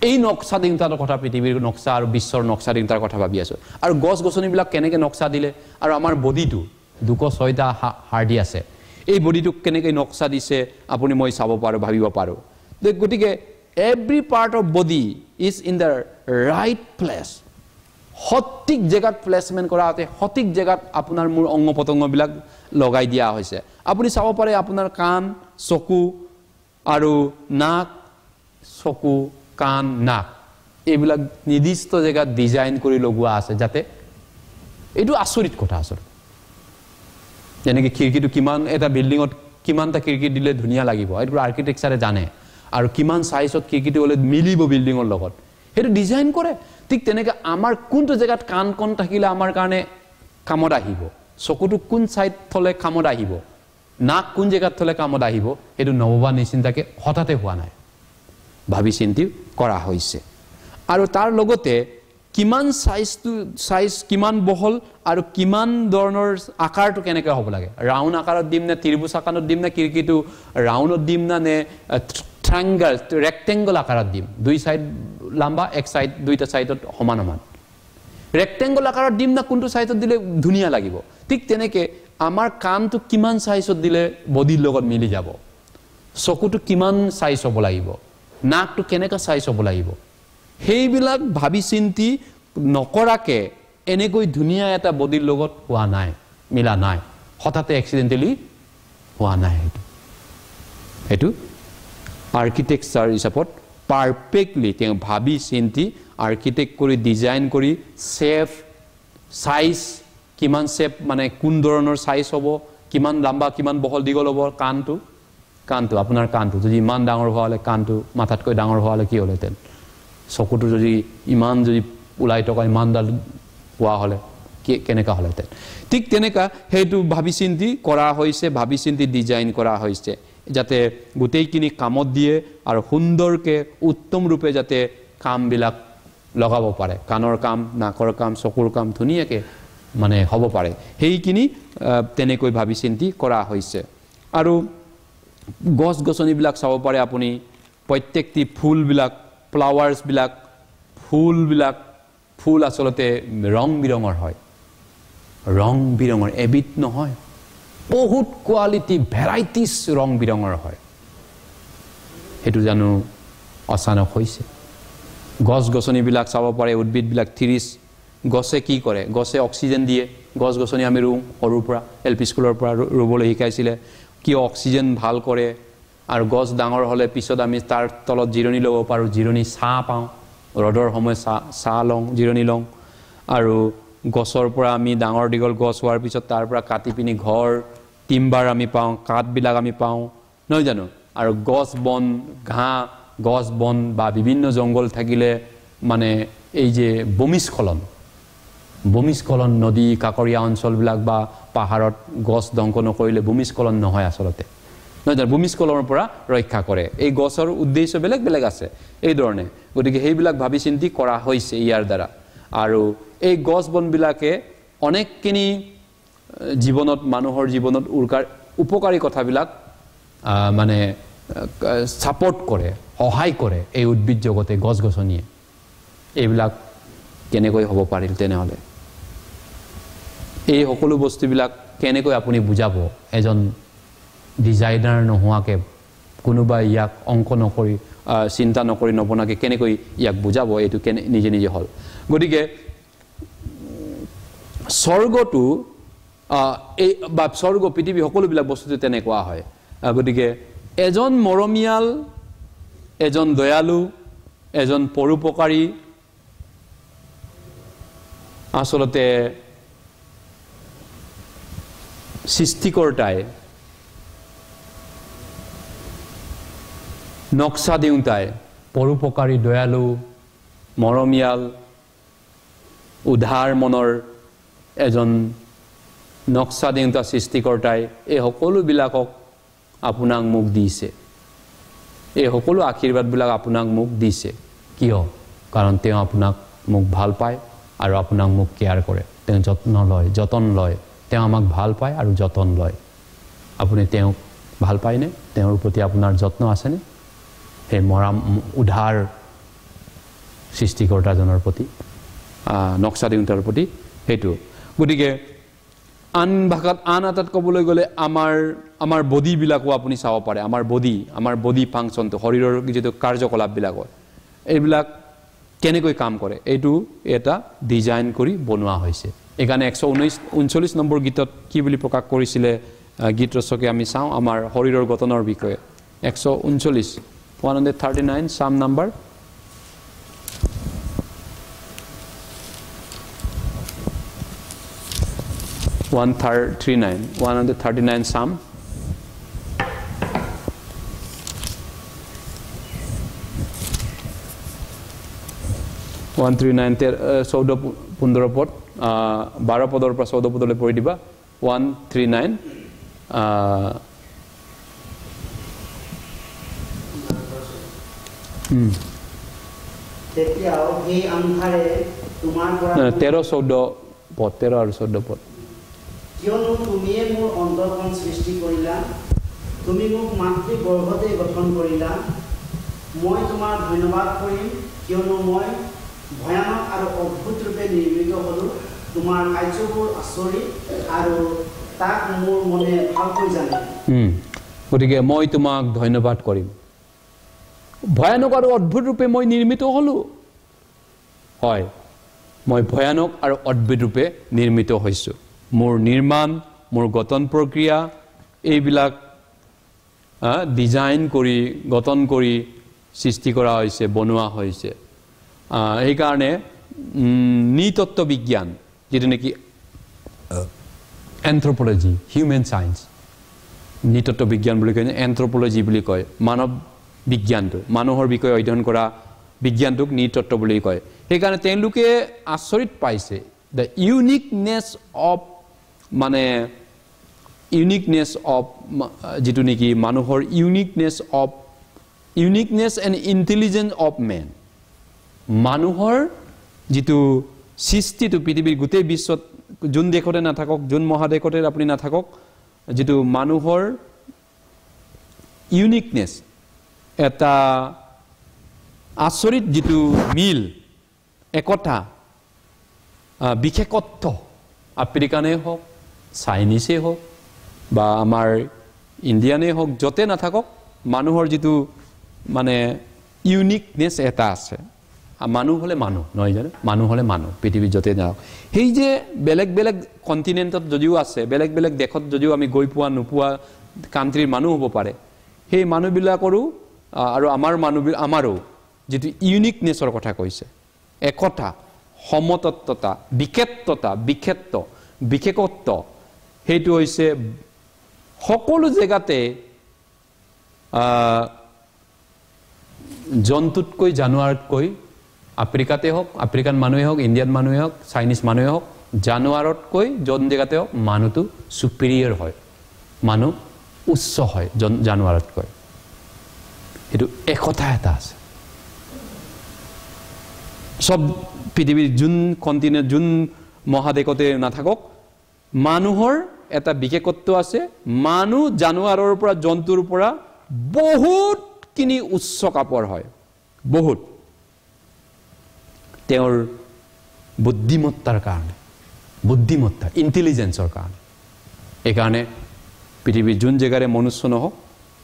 এই নক্সা দিনতাৰ কথা পৃথিৱীৰ নক্সা আৰু বিশ্বৰ নক্সা দিনতাৰ কথা ভাবি আছোঁ। আৰু গছ গছনিবিলাক কেনেকৈ নক্সা দিলে? আৰু আমাৰ বডিটো দুশ ছয়টা হাৰ্ডি আছে। এই বডিটোক কেনেকৈ নক্সা দিছে আপুনি মই চাব পাৰোঁ ভাবিব পাৰোঁ। গতিকে every part of body is in the right place সঠিক জেগাত প্লেচমেণ্ট কৰা হতে সঠিক জেগাত আপোনাৰ মোৰ অংগ পতংগবিলাক লগাই দিয়া হৈছে। আপুনি চাব পাৰে আপোনাৰ কাণ চকু আৰু নাক চকু কাণ নাক। এইবিলাক নিৰ্দিষ্ট জেগাত ডিজাইন কৰি লগোৱা আছে যাতে এইটো আচৰিত কথা আচলতে। যেনেকৈ খিৰিকীটো কিমান এটা বিল্ডিঙত কিমানটা খিৰিকী দিলে ধুনীয়া লাগিব এইটো আৰ্কিটেকচাৰে জানে। আৰু কিমান চাইজত খিৰিকীটো হ'লে মিলিব বিল্ডিঙৰ লগত। সেইটো ডিজাইন কৰে। ঠিক তেনেকৈ আমাৰ কোনটো জেগাত কাণ কণ থাকিলে আমাৰ কাৰণে কামত আহিব। চকুটো কোন ছাইড থ'লে কামত আহিব। নাক কোন জেগাত থ'লে কামত আহিব সেইটো নভবা নিচিন্তাকৈ হঠাতে হোৱা নাই। ভাবি চিন্তি কৰা হৈছে। আৰু তাৰ লগতে কিমান চাইজটো চাইজ কিমান বহল আৰু কিমান ধৰণৰ আকাৰটো কেনেকৈ হ'ব লাগে? ৰাউণ্ড আকাৰত দিম নে ত্ৰিভুজ আকাৰত দিম নে খিৰিকীটো ৰাউণ্ডত দিম না নে ট্ৰাইংগল ৰেক্টেংগল আকাৰত দিম? দুই ছাইড লাম্বা এক ছাইড দুইটা ছাইডত সমান সমান। ৰেক্টেংগল আকাৰত দিম না কোনটো ছাইজত দিলে ধুনীয়া লাগিব? ঠিক তেনেকৈ আমাৰ কাণটো কিমান চাইজত দিলে বডিৰ লগত মিলি যাব? চকুটো কিমান চাইজ হ'ব লাগিব? নাকটো কেনেকৈ চাইজ হ'ব লাগিব? সেইবিলাক ভাবি চিন্তি নকৰাকৈ এনেকৈ ধুনীয়া এটা বডিৰ লগত হোৱা নাই মিলা নাই। হঠাতে এক্সিডেণ্টেলি হোৱা নাই সেইটো। সেইটো আৰ্কিটেকচাৰ হিচাপত পাৰফেক্টলি তেওঁ ভাবি চিন্তি আৰ্কিটেক্ট কৰি ডিজাইন কৰি চেফ চাইজ কিমান চেপ মানে কোন ধৰণৰ চাইজ হ'ব কিমান লাম্বা কিমান বহল দীঘল হ'ব কাণটো কাণটো আপোনাৰ কাণটো। যদি ইমান ডাঙৰ হোৱা হ'লে কাণটো মাথাতকৈ ডাঙৰ হোৱা হ'লে কি হ'লহেঁতেন? চকুটো যদি ইমান যদি ওলাই থকা ইমানডাল হোৱা হ'লে কেনেকুৱা হ'লহেঁতেন ঠিক তেনেকুৱা সেইটো ভাবি চিন্তি কৰা হৈছে ভাবি চিন্তি ডিজাইন কৰা হৈছে যাতে গোটেইখিনি কামত দিয়ে আৰু সুন্দৰকৈ উত্তম ৰূপে যাতে কামবিলাক লগাব পাৰে। কাণৰ কাম নাকৰ কাম চকুৰ কাম ধুনীয়াকৈ মানে হ'ব পাৰে। সেইখিনি তেনেকৈ ভাবি চিন্তি কৰা হৈছে। আৰু গছ গছনিবিলাক চাব পাৰে আপুনি প্ৰত্যেকটি ফুলবিলাক ফ্লাৱাৰ্ছবিলাক ফুলবিলাক ফুল আচলতে ৰং বিৰঙৰ হয়। ৰং বিৰঙৰ এবিধ নহয় বহুত কোৱালিটি ভেৰাইটিছ ৰং বিৰঙৰ হয়। সেইটো জানো অচানক হৈছে? গছ গছনিবিলাক চাব পাৰে উদ্ভিদবিলাক থিৰিছ গছে কি কৰে? গছে অক্সিজেন দিয়ে। গছ গছনি আমি ৰুওঁ সৰুৰ পৰা এল পি স্কুলৰ পৰা ৰুবলৈ শিকাইছিলে। কিয় অক্সিজেন ভাল কৰে? আৰু গছ ডাঙৰ হ'লে পিছত আমি তাৰ তলত জিৰণি ল'ব পাৰোঁ। জিৰণি ছাঁ পাওঁ ৰ'দৰ সময় ছাঁ ছাঁ লওঁ জিৰণি লওঁ। আৰু গছৰ পৰা আমি ডাঙৰ দীঘল গছ হোৱাৰ পিছত তাৰ পৰা কাটি পিনি ঘৰ টিম্বাৰ আমি পাওঁ কাঠবিলাক আমি পাওঁ নহয় জানো? আৰু গছ বন ঘাঁহ গছ বন বা বিভিন্ন জংঘল থাকিলে মানে এই যে ভূমিস্খলন ভূমিস্খলন নদী কাষৰীয়া অঞ্চলবিলাক বা পাহাৰত গছ ধ্বংস নকৰিলে ভূমিস্খলন নহয় আচলতে। নহয় ভূমিস্খলনৰ পৰা ৰক্ষা কৰে। এই গছৰ উদ্দেশ্য বেলেগ বেলেগ আছে এই ধৰণে। গতিকে সেইবিলাক ভাবি চিন্তি কৰা হৈছে ইয়াৰ দ্বাৰা। আৰু এই গছ বনবিলাকে অনেকখিনি জীৱনত মানুহৰ জীৱনত উৰ্কাৰ উপকাৰী কথাবিলাক মানে ছাপৰ্ট কৰে সহায় কৰে এই উদ্ভিদ জগতে গছ গছনিয়ে। এইবিলাক কেনেকৈ হ'ব পাৰিল তেনেহ'লে? এই সকলো বস্তুবিলাক কেনেকৈ আপুনি বুজাব এজন ডিজাইনাৰ নোহোৱাকৈ কোনোবাই ইয়াক অংক নকৰি চিন্তা নকৰি নবনাকৈ কেনেকৈ ইয়াক বুজাব এইটো কেনে নিজে নিজে হ'ল। গতিকে স্বৰ্গটো এই বা স্বৰ্গ পৃথিৱী সকলোবিলাক বস্তুটো তেনেকুৱা হয়। গতিকে এজন মৰমীয়াল এজন দয়ালু এজন পৰোপকাৰী আচলতে সৃষ্টিকৰ্তাই নক্সা দিওঁতাই পৰোপকাৰী দয়ালু মৰমীয়াল উধাৰ মনৰ এজন নক্সা দিওঁতা সৃষ্টিকৰ্তাই এই সকলোবিলাকক আপোনাক মোক দিছে। এই সকলো আশীৰ্বাদবিলাক আপোনাক মোক দিছে। কিয়? কাৰণ তেওঁ আপোনাক মোক ভাল পায় আৰু আপোনাক মোক কেয়াৰ কৰে। তেওঁ যত্ন লয় যতন লয়। তেওঁ আমাক ভাল পায় আৰু যতন লয়। আপুনি তেওঁক ভাল পায়নে? তেওঁৰ প্ৰতি আপোনাৰ যত্ন আছেনে? সেই মৰাম উধাৰ সৃষ্টিকৰ্তাজনৰ প্ৰতি নক্সা দিওঁতাৰ প্ৰতি সেইটো। গতিকে আন ভাষাত আন এটাত ক'বলৈ গ'লে আমাৰ আমাৰ বডিবিলাকো আপুনি চাব পাৰে। আমাৰ বডি আমাৰ বডি ফাংচনটো শৰীৰৰ যিটো কাৰ্যকলাপবিলাক হয় এইবিলাক কেনেকৈ কাম কৰে এইটো এটা ডিজাইন কৰি বনোৱা হৈছে। এইকাৰণে একশ ঊনৈছ ঊনচল্লিছ নম্বৰ গীতত কি বুলি প্ৰকাশ কৰিছিলে গীত ৰচকে আমি চাওঁ আমাৰ শৰীৰৰ গঠনৰ বিষয়ে। একশ ঊনচল্লিছ one hundred thirty nine sum number one থাৰ three nine one hundred thirty nine sum one three nine তেৰ চৌধ্য পো- পোন্ধৰ পদ আহ, বাৰ পদৰ পৰা চৌধ্য পদলৈ পঢ়ি দিবা ওৱান থ্ৰী নাইন তেতিয়াও সেই আন্ধাৰে তোমাৰ পৰা তেৰ চৌধ্য পদ তেৰ আৰু চৌধ্য পদ কিয়নো তুমিয়ে মোৰ অন্তৰখন সৃষ্টি কৰিলা তুমি মোক মাতৃ গৰ্ভতে গঠন কৰিলা। মই তোমাৰ ধন্যবাদ কৰিম কিয়নো মই ভয়ানক আৰু অদ্ভুত ৰূপে নিৰ্মিত হ'লোঁ তোমাৰ কাৰ্যবোৰ আচৰিত আৰু তাক মোৰ মনে ভালকৈ জানে। উম, গতিকে মই তোমাক ধন্যবাদ কৰিম। ভয়ানক আৰু অদ্ভুত ৰূপে মই নিৰ্মিত হ'লোঁ। হয় মই ভয়ানক আৰু অদ্ভুত ৰূপে নিৰ্মিত হৈছোঁ। মোৰ নিৰ্মাণ মোৰ গঠন প্ৰক্ৰিয়া এইবিলাক ডিজাইন কৰি গঠন কৰি সৃষ্টি কৰা হৈছে বনোৱা হৈছে। সেইকাৰণে নৃতত্ব বিজ্ঞান যিটো নেকি এন্থ্ৰপলজি হিউমেন চায়েন্স নৃতত্ব বিজ্ঞান বুলি কয় এন্থ্ৰপলজি বুলি কয় মানৱ বিজ্ঞানটো মানুহৰ বিষয়ে অধ্যয়ন কৰা বিজ্ঞানটোক নৃতত্ব বুলি কয়। সেইকাৰণে তেওঁলোকে আচৰিত পাইছে দ্য ইউনিকনেছ অফ মানে ইউনিকনেছ অফ যিটো নেকি মানুহৰ uniqueness of uniqueness and intelligence of men মানুহৰ যিটো সৃষ্টিটো পৃথিৱীৰ গোটেই বিশ্বত যোন দেশতে নাথাকক যোন মহাদেশতে আপুনি নাথাকক যিটো মানুহৰ ইউনিকনেছ এটা আচৰিত যিটো মিল একতা বিশেষত্ব আফ্ৰিকানেই হওক চাইনিজেই হওক বা আমাৰ ইণ্ডিয়ানেই হওক য'তে নাথাকক মানুহৰ যিটো মানে ইউনিকনেছ এটা আছে। মানুহ হ'লে মানুহ নহয় জানো? মানুহ হ'লে মানুহ পৃথিৱীত য'তে যাওক সেই যে বেলেগ বেলেগ কণ্টিনেণ্টত যদিও আছে বেলেগ বেলেগ দেশত যদিও আমি গৈ পোৱা নোপোৱা কাণ্ট্ৰিৰ মানুহ হ'ব পাৰে সেই মানুহবিলাকৰো আৰু আমাৰ মানুহবিলাক আমাৰো যিটো ইউনিকনেছৰ কথা কৈছে একতা সমতত্বতা বিশেষত্বতা বিশেষত্ব বিশেষত্ব সেইটো হৈছে সকলো জেগাতে জন্তুতকৈ জানুৱাৰতকৈ আফ্ৰিকাতে হওক আফ্ৰিকান মানুহে হওক ইণ্ডিয়ান মানুহে হওক চাইনিজ মানুহে হওক জানুৱাৰতকৈ যোন জেগাতে হওক মানুহটো চুপিৰিয়ৰ হয় মানুহ উচ্চ হয় জন- জানুৱাৰতকৈ। সেইটো একতা এটা আছে। চব পৃথিৱীৰ যোন কণ্টিনেণ্ট যোন মহাদেশতে নাথাকক মানুহৰ এটা বিশেষত্ব আছে মানুহ জানুৱাৰৰ পৰা জন্তুৰ পৰা বহুতখিনি উচ্চ কাপৰ হয়। বহুত। তেওঁৰ বুদ্ধিমত্তাৰ কাৰণে বুদ্ধিমত্তা ইণ্টেলিজেঞ্চৰ কাৰণে। এইকাৰণে পৃথিৱীৰ যোন জেগাৰে মনুষ্য নহওক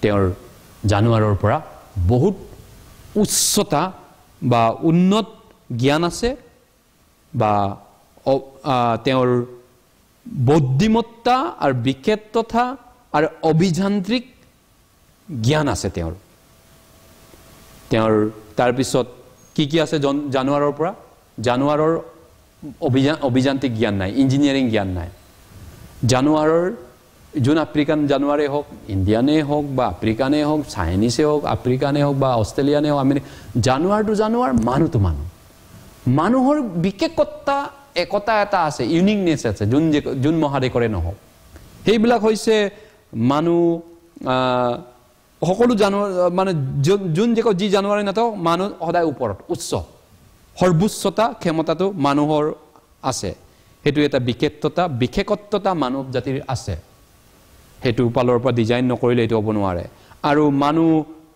তেওঁৰ জানুৱাৰৰ পৰা বহুত উচ্চতা বা উন্নত জ্ঞান আছে বা তেওঁৰ বুদ্ধিমত্তা আৰু বিশেষত্বতা আৰু অভিযান্ত্ৰিক জ্ঞান আছে তেওঁৰ। তেওঁৰ তাৰপিছত কি কি আছে জন জানুৱাৰৰ পৰা? জানুৱাৰৰ অভিযান অভিযান্ত্ৰিক জ্ঞান নাই ইঞ্জিনিয়াৰিং জ্ঞান নাই। জানুৱাৰৰ যোন আফ্ৰিকান জানুৱাৰেই হওক ইণ্ডিয়ানেই হওক বা আফ্ৰিকানেই হওক চাইনিজেই হওক আফ্ৰিকানেই হওক বা অষ্ট্ৰেলিয়ানেই হওক আমেৰিকা জানুৱাৰটো জানুৱাৰ মানুহটো মানুহ। মানুহৰ বিশেষত্বা একতা এটা আছে ইউনিকনেছ আছে যোন যে- যোন মহাদেশৰে নহওক। সেইবিলাক হৈছে মানুহ সকলো জানুৱাৰ মানে যোন- যোন দেশত যি জানুৱাৰী নাথাকক মানুহ সদায় ওপৰত উচ্চ। সৰ্বোচ্চতা ক্ষমতাটো মানুহৰ আছে। সেইটো এটা বিশেষত্বতা বিশেষত্বতা মানৱ জাতিৰ আছে। সেইটো পালৰ পৰা ডিজাইন নকৰিলে এইটো হ'ব নোৱাৰে। আৰু মানুহ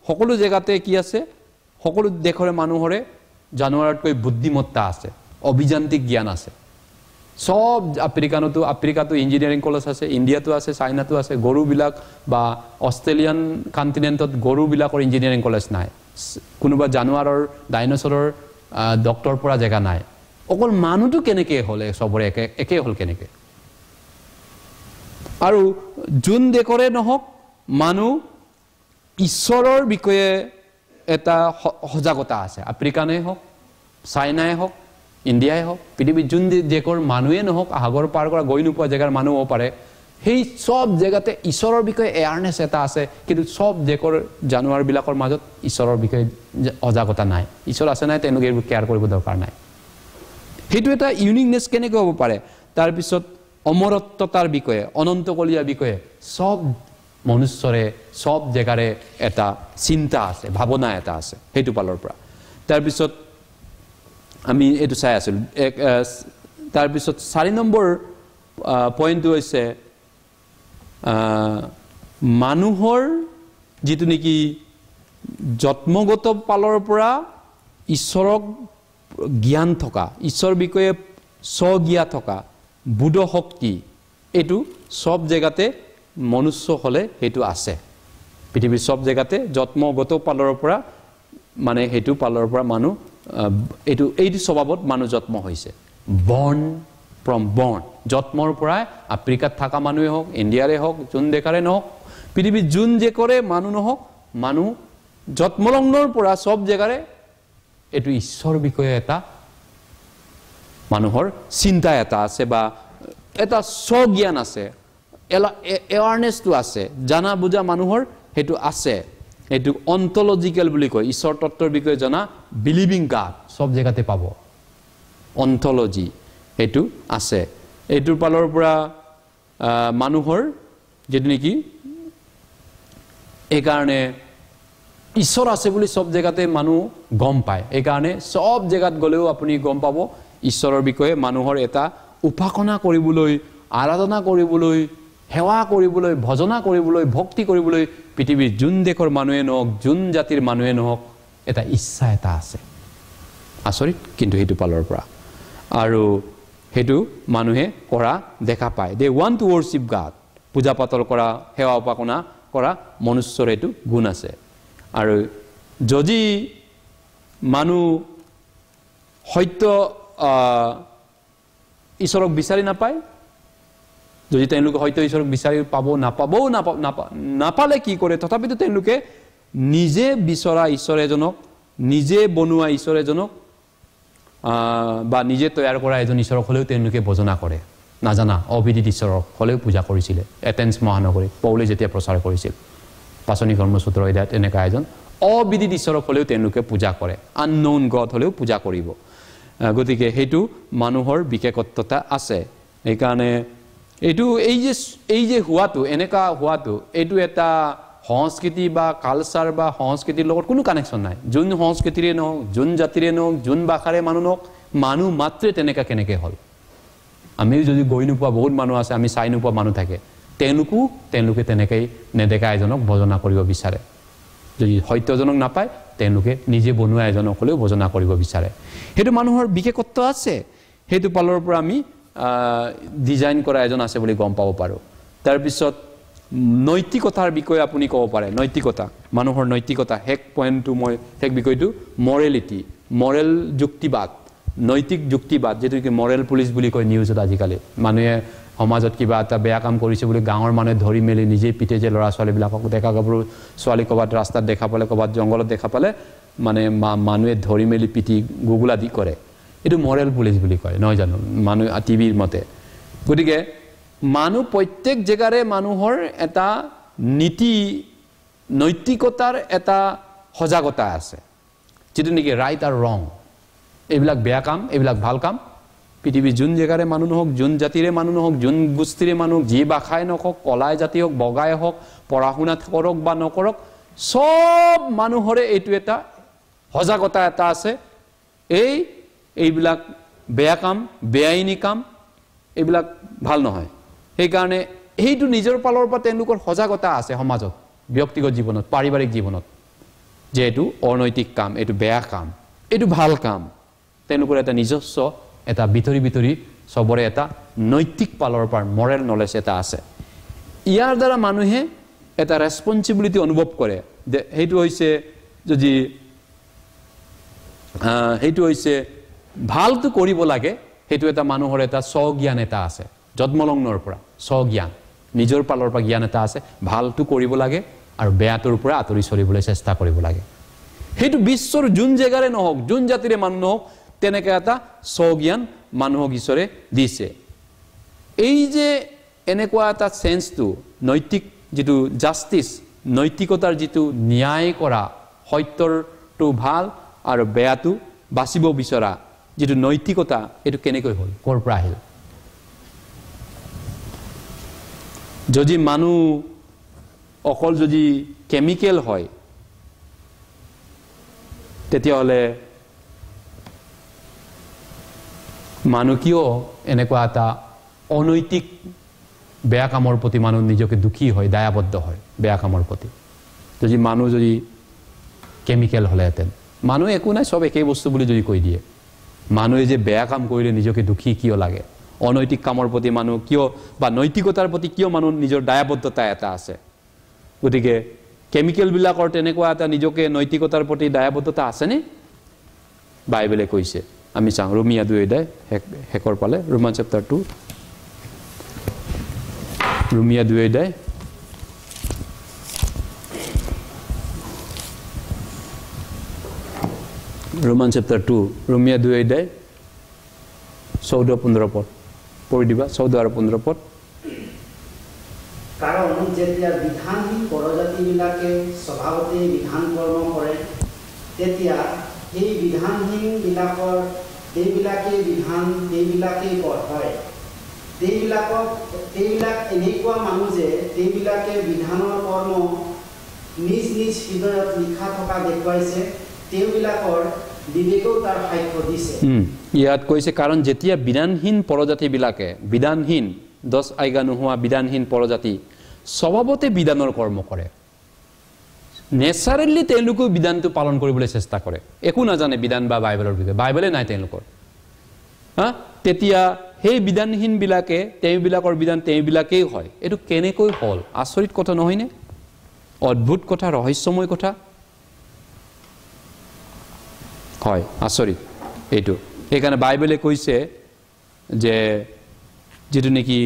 সকলো জেগাতে কি আছে? সকলো দেশৰে মানুহৰে জানুৱাৰতকৈ বুদ্ধিমত্তা আছে অভিযান্ত্ৰিক জ্ঞান আছে। চব আফ্ৰিকানতো আফ্ৰিকাতো ইঞ্জিনিয়াৰিং কলেজ আছে ইণ্ডিয়াতো আছে চাইনাতো আছে গৰুবিলাক বা অষ্ট্ৰেলিয়ান কণ্টিনেণ্টত গৰুবিলাকৰ ইঞ্জিনিয়াৰিং কলেজ নাই। কোনোবা জানুৱাৰৰ ডাইনচৰৰ ডক্টৰ পৰা জেগা নাই। অকল মানুহটো কেনেকৈ হ'লে চবৰে একে একেই হ'ল কেনেকৈ? আৰু যোন দেশৰে নহওক মানুহ ঈশ্বৰৰ বিষয়ে এটা সজাগতা আছে। আফ্ৰিকানেই হওক চাইনাই হওক ইণ্ডিয়াই হওক পৃথিৱীত যোন দেশৰ মানুহেই নহওক সাগৰ পাৰ কৰা গৈ নোপোৱা জেগাৰ মানুহ হ'ব পাৰে। সেই চব জেগাতে ঈশ্বৰৰ বিষয়ে এৱাৰনেছ এটা আছে কিন্তু চব দেশৰ জানুৱাৰবিলাকৰ মাজত ঈশ্বৰৰ বিষয়ে সজাগতা নাই। ঈশ্বৰ আছে নাই তেওঁলোকে এইবোৰ কেয়াৰ কৰিব দৰকাৰ নাই। সেইটো এটা ইউনিকনেছ কেনেকৈ হ'ব পাৰে? তাৰপিছত অমৰত্বতাৰ বিষয়ে অনন্তকলীয়াৰ বিষয়ে চব মনুষ্যৰে চব জেগাৰে এটা চিন্তা আছে ভাৱনা এটা আছে সেইটো ফালৰ পৰা। তাৰপিছত আমি এইটো চাই আছিলোঁ। এক তাৰপিছত চাৰি নম্বৰ পইণ্টটো হৈছে মানুহৰ যিটো নেকি জন্মগত পালৰ পৰা ঈশ্বৰক জ্ঞান থকা ঈশ্বৰৰ বিষয়ে স্বজ্ঞা থকা বুধ শক্তি এইটো চব জেগাতে মনুষ্য হ'লে সেইটো আছে। পৃথিৱীৰ চব জেগাতে জন্মগত পালৰ পৰা মানে সেইটো পালৰ পৰা মানুহ এইটো এইটো স্বভাৱত মানুহ জন্ম হৈছে। বৰ্ণ ফ্ৰম বৰ্ণ জন্মৰ পৰাই আফ্ৰিকাত থকা মানুহে হওক ইণ্ডিয়াৰে হওক যোন দেশৰে নহওক পৃথিৱীত যোন দেশৰে মানুহ নহওক মানুহ জন্মলগ্নৰ পৰা চব জেগাৰে এইটো ঈশ্বৰ বিষয়ে এটা মানুহৰ চিন্তা এটা আছে বা এটা স্বজ্ঞান আছে এৱাৰনেছটো আছে জানা বুজা মানুহৰ সেইটো আছে। এইটো অন্তলজিকেল বুলি কয়। ঈশ্বৰ তত্বৰ বিষয়ে জনা বিলিভিং গাড চব জেগাতে পাব। অন্থলজি সেইটো আছে। এইটোৰ ফালৰ পৰা মানুহৰ যিটো নেকি এইকাৰণে ঈশ্বৰ আছে বুলি চব জেগাতে মানুহ গম পায়। এইকাৰণে চব জেগাত গ'লেও আপুনি গম পাব ঈশ্বৰৰ বিষয়ে মানুহৰ এটা উপাসনা কৰিবলৈ আৰাধনা কৰিবলৈ সেৱা কৰিবলৈ ভজনা কৰিবলৈ ভক্তি কৰিবলৈ পৃথিৱীৰ যোন দেশৰ মানুহে নহওক যোন জাতিৰ মানুহে নহওক এটা ইচ্ছা এটা আছে। আচৰিত কিন্তু সেইটো পালৰ পৰা। আৰু সেইটো মানুহে কৰা দেখা পায়। দে ওৱান টু ৱৰ্চিপ গাড পূজা পাতল কৰা সেৱা উপাসনা কৰা মনুষ্যৰ সেইটো গুণ আছে। আৰু যদি মানুহ সত্য ঈশ্বৰক বিচাৰি নাপায়? যদি তেওঁলোকে হয়তো ঈশ্বৰক বিচাৰি পাব নাপাবও নাপা নাপা- নাপালে কি কৰে? তথাপিতো তেওঁলোকে নিজে বিচৰা ঈশ্বৰ এজনক নিজে বনোৱা ঈশ্বৰ এজনক বা নিজে তৈয়াৰ কৰা এজন ঈশ্বৰক হ'লেও তেওঁলোকে ভজনা কৰে। নাজানা অবিদিত ঈশ্বৰক হ'লেও পূজা কৰিছিলে। এথেন্স মহানগৰীত পৌলে যেতিয়া প্ৰচাৰ কৰিছিল। পাচনি কৰ্মসূত্ৰ অধ্যায়ত এনেকুৱা এজন অবিদিত ঈশ্বৰক হ'লেও তেওঁলোকে পূজা কৰে। আননৌন গড হ'লেও পূজা কৰিব। গতিকে সেইটো মানুহৰ বিশেষত্বতা আছে। সেইকাৰণে এইটো এই যে এই যে হোৱাটো এনেকুৱা হোৱাটো এইটো এটা সংস্কৃতি বা কালচাৰ বা সংস্কৃতিৰ লগত কোনো কানেকশ্যন নাই। যোন সংস্কৃতিৰে নহওক যোন জাতিৰে নহওক যোন ভাষাৰে মানুহ নহওক মানুহ মাত্ৰে তেনেকুৱা কেনেকৈ হ'ল? আমিও যদি গৈ নোপোৱা বহুত মানুহ আছে আমি চাই নোপোৱা মানুহ থাকে। তেওঁলোকো তেওঁলোকে তেনেকৈ নেদেখা এজনক ভজনা কৰিব বিচাৰে। যদি সত্যজনক নাপায় তেওঁলোকে নিজে বনোৱা এজনক হ'লেও ভজনা কৰিব বিচাৰে। সেইটো মানুহৰ বিশেষত্ব আছে। সেইটো পালৰ পৰা আমি ডিজাইন কৰা এজন আছে বুলি গম পাব পাৰোঁ। তাৰপিছত নৈতিকতাৰ বিষয়ে আপুনি ক'ব পাৰে। নৈতিকতা মানুহৰ নৈতিকতা। শেষ পইণ্টটো মই শেষ বিষয়টো মৰেলিটি মৰেল যুক্তিবাদ। নৈতিক যুক্তিবাদ যিটো কি মৰেল পুলিচ বুলি কয় নিউজত আজিকালি। মানুহে সমাজত কিবা এটা বেয়া কাম কৰিছে বুলি গাঁৱৰ মানুহে ধৰি মেলি নিজেই পিতে যে ল'ৰা ছোৱালীবিলাকক ডেকা গাভৰু ছোৱালী ক'ৰবাত ৰাস্তাত দেখা পালে ক'ৰবাত জংঘলত দেখা পালে মানে মা- মানুহে ধৰি মেলি পিটি গুগুলা দি কৰে। এইটো মৰেল পুলিচ বুলি কয় নহয় জানো? মানুহ টিভিৰ মতে। গতিকে মানুহ প্ৰত্যেক জেগাৰে মানুহৰ এটা নীতি নৈতিকতাৰ এটা সজাগতা আছে। যিটো নেকি ৰাইট আৰু ৰং এইবিলাক বেয়া কাম এইবিলাক ভাল কাম। পৃথিৱীৰ যোন জেগাৰে মানুহ নহওক যোন জাতিৰে মানুহ নহওক যোন গোষ্ঠীৰে মানুহ যি ভাষাই নকওক কলাই জাতি হওক বগাই হওক পঢ়া শুনা কৰক বা নকৰক চব মানুহৰে এইটো এটা সজাগতা এটা আছে। এই এইবিলাক বেয়া কাম বেআইনী কাম এইবিলাক ভাল নহয়। সেইকাৰণে সেইটো নিজৰ ফালৰ পৰা তেওঁলোকৰ সজাগতা আছে সমাজত ব্যক্তিগত জীৱনত পাৰিবাৰিক জীৱনত। যে এইটো অনৈতিক কাম এইটো বেয়া কাম এইটো ভাল কাম। তেওঁলোকৰ এটা নিজস্ব এটা ভিতৰি ভিতৰি চবৰে এটা নৈতিক পালৰ পৰা মৰেল নলেজ এটা আছে। ইয়াৰ দ্বাৰা মানুহে এটা ৰেচপনচিবিলিটি অনুভৱ কৰে যে সেইটো হৈছে যদি সেইটো হৈছে ভালটো কৰিব লাগে সেইটো এটা মানুহৰ এটা স্বজ্ঞান এটা আছে জন্মলগ্নৰ পৰা স্বজ্ঞান। নিজৰ ফালৰ পৰা জ্ঞান এটা আছে ভালটো কৰিব লাগে আৰু বেয়াটোৰ পৰা আঁতৰি চলিবলৈ চেষ্টা কৰিব লাগে। সেইটো বিশ্বৰ যোন জেগাৰে নহওক যোন জাতিৰে মানুহ নহওক তেনেকৈ এটা স্বজ্ঞান মানুহক ঈশ্বৰে দিছে। এই যে এনেকুৱা এটা চেঞ্চটো নৈতিক যিটো জাষ্টিছ নৈতিকতাৰ যিটো ন্যায় কৰা সত্যৰটো ভাল আৰু বেয়াটো বাচিব বিচৰা যিটো নৈতিকতা এইটো কেনেকৈ হ'ল? ক'ৰ পৰা আহিল? যদি মানুহ অকল যদি কেমিকেল হয় তেতিয়াহ'লে মানুহ কিয় এনেকুৱা এটা অনৈতিক বেয়া কামৰ প্ৰতি মানুহ নিজকে দুখী হয় দায়াবদ্ধ হয় বেয়া কামৰ প্ৰতি। যদি মানুহ যদি কেমিকেল হ'লেহেঁতেন মানুহ একো নাই চব একেই বস্তু বুলি যদি কৈ দিয়ে। মানুহে যে বেয়া কাম কৰিলে নিজকে দুখী কিয় লাগে? অনৈতিক কামৰ প্ৰতি মানুহ কিয় বা নৈতিকতাৰ প্ৰতি কিয় মানুহ নিজৰ দায়াবদ্ধতা এটা আছে? গতিকে কেমিকেলবিলাকৰ তেনেকুৱা এটা নিজকে নৈতিকতাৰ প্ৰতি দায়াবদ্ধতা আছেনে? বাইবেলে কৈছে। আমি চাওঁ। ৰুমিয়া দুই অধ্যায় শেষ শেষৰ পালে ৰোমান চেপ্টাৰ টু ৰুমিয়া দুই অধ্যায় ৰোমান চেপ্টাৰ টু ৰুমিয়া দুই অধ্যায় চৌধ্য পোন্ধৰ পদ। পঢ়ি দিবা চৌধ্য আৰু পোন্ধৰ পদ। কাৰণ যেতিয়া বিধানহীন পৰজাতিবিলাকে স্বভাৱতে বিধান কৰ্ম কৰে তেতিয়া সেই বিধানহীনবিলাকৰ সেইবিলাকেই বিধান সেইবিলাকেই পথ হয়। সেইবিলাকক সেইবিলাক এনেকুৱা মানুহ যে সেইবিলাকে বিধানৰ কৰ্ম নিজ নিজ হৃদয়ত লিখা থকা দেখুৱাইছে তেওঁবিলাকৰ ইয়াত কৈছে কাৰণ যেতিয়া বিধানহীন পৰজাতিবিলাকে বিধানহীন দছ আইগা নোহোৱা বিধানহীন পৰজাতি স্বভাৱতে বিধানৰ কৰ্ম কৰে। নেচাৰেলি তেওঁলোকেও বিধানটো পালন কৰিবলৈ চেষ্টা কৰে। একো নাজানে বিধান বা বাইবেলৰ বিষয়ে। বাইবেলে নাই তেওঁলোকৰ। হা? তেতিয়া সেই বিধানহীনবিলাকে তেওঁবিলাকৰ বিধান তেওঁবিলাকেই হয়। এইটো কেনেকৈ হ'ল? আচৰিত কথা নহয়নে অদ্ভুত কথা ৰহস্যময় কথা? হয় আচৰিত এইটো। সেইকাৰণে বাইবেলে কৈছে যে যিটো নেকি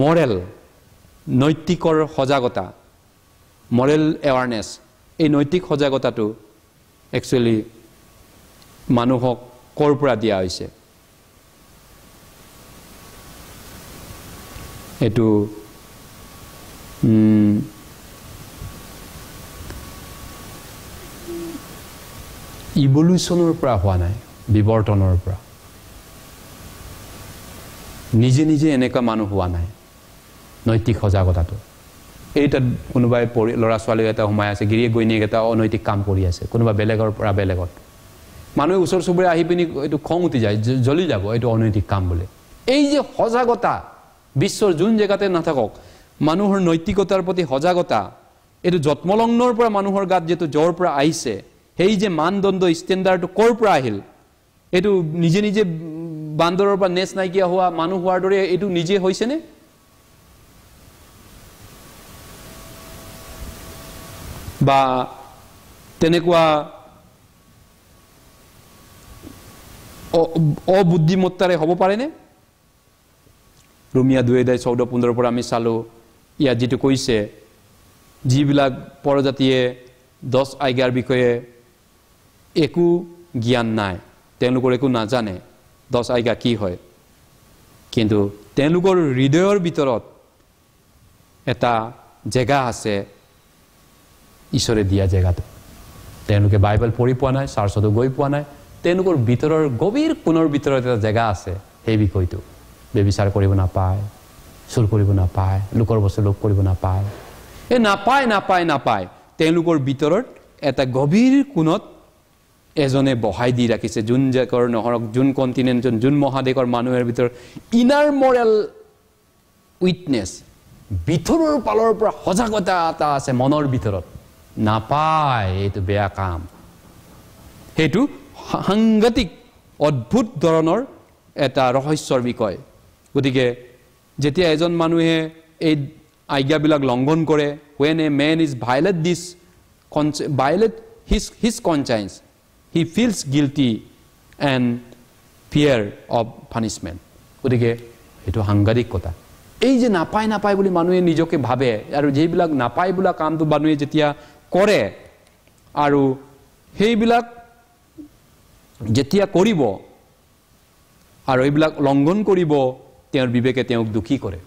মৰেল নৈতিকৰ সজাগতা মৰেল এৱাৰনেছ এই নৈতিক সজাগতাটো একচুৱেলি মানুহক ক'ৰ পৰা দিয়া হৈছে? এইটো ইভলিউশ্যনৰ পৰা হোৱা নাই বিৱৰ্তনৰ পৰা। নিজে নিজে এনেকুৱা মানুহ হোৱা নাই নৈতিক সজাগতাটো। এই তাত কোনোবাই পৰি ল'ৰা ছোৱালী এটা সোমাই আছে গিৰিয়েক গৈনীয়েক এটা অনৈতিক কাম কৰি আছে কোনোবা বেলেগৰ পৰা বেলেগত। মানুহে ওচৰ চুবুৰীয়া আহি পিনি এইটো খং উঠি যায় জ্বলি যাব এইটো অনৈতিক কাম বুলি। এই যে সজাগতা বিশ্বৰ যোন জেগাতে নাথাকক মানুহৰ নৈতিকতাৰ প্ৰতি সজাগতা এইটো জন্মলগ্নৰ পৰা মানুহৰ গাত যিটো জ্বৰ পৰা আহিছে সেই যে মানদণ্ড ষ্টেণ্ডাৰ্ডটো ক'ৰ পৰা আহিল এইটো নিজে নিজে বান্দৰৰ পৰা নেচ নাইকিয়া হোৱা মানুহ হোৱাৰ দৰে এইটো নিজে হৈছেনে? বা তেনেকুৱা অবুদ্ধিমত্তাৰে হ'ব পাৰেনে? ৰুমিয়া এদাই চৌধ্য পোন্ধৰৰ পৰা আমি চালোঁ ইয়াত যিটো কৈছে যিবিলাক পৰজাতিয়ে দহ আজ্ঞাৰ বিষয়ে একো জ্ঞান নাই তেওঁলোকৰ একো নাজানে দহ আজ্ঞা কি হয়। কিন্তু তেওঁলোকৰ হৃদয়ৰ ভিতৰত এটা জেগা আছে ঈশ্বৰে দিয়া জেগাটো তেওঁলোকে বাইবেল পঢ়ি পোৱা নাই চাৰ্চতো গৈ পোৱা নাই। তেওঁলোকৰ ভিতৰৰ গভীৰ কোণৰ ভিতৰত এটা জেগা আছে সেই বিষয়টো। বেবিচাৰ কৰিব নাপায় চুৰ কৰিব নাপায় লোকৰ বস্তু লোক কৰিব নাপায়। এই নাপায় নাপায় নাপায়। তেওঁলোকৰ ভিতৰত এটা গভীৰ কোণত এজনে বহাই দি ৰাখিছে যোন জেগৰ নহৰক যোন কণ্টিনেণ্ট যোন মহাদেশৰ মানুহৰ ভিতৰত ইনাৰ মৰেল উইটনেছ ভিতৰৰ পালৰ পৰা সজাগতা এটা আছে মনৰ ভিতৰত। নাপায় এইটো বেয়া কাম। সেইটো সাংঘাতিক অদ্ভুত ধৰণৰ এটা ৰহস্যৰ বিষয়। গতিকে যেতিয়া এজন মানুহে এই আজ্ঞাবিলাক লংঘন কৰে when a man is violate this violate his his conscience he feels guilty and fear of punishment গতিকে সেইটো সাংঘাতিক কথা। এই যে নাপায় নাপায় বুলি মানুহে নিজকে ভাবে আৰু যিবিলাক নাপায় বোলা কামটো মানুহে যেতিয়া কৰে আৰু সেইবিলাক যেতিয়া কৰিব আৰু এইবিলাক লংঘন কৰিব তেওঁৰ বিবেকে তেওঁক দুখী কৰে।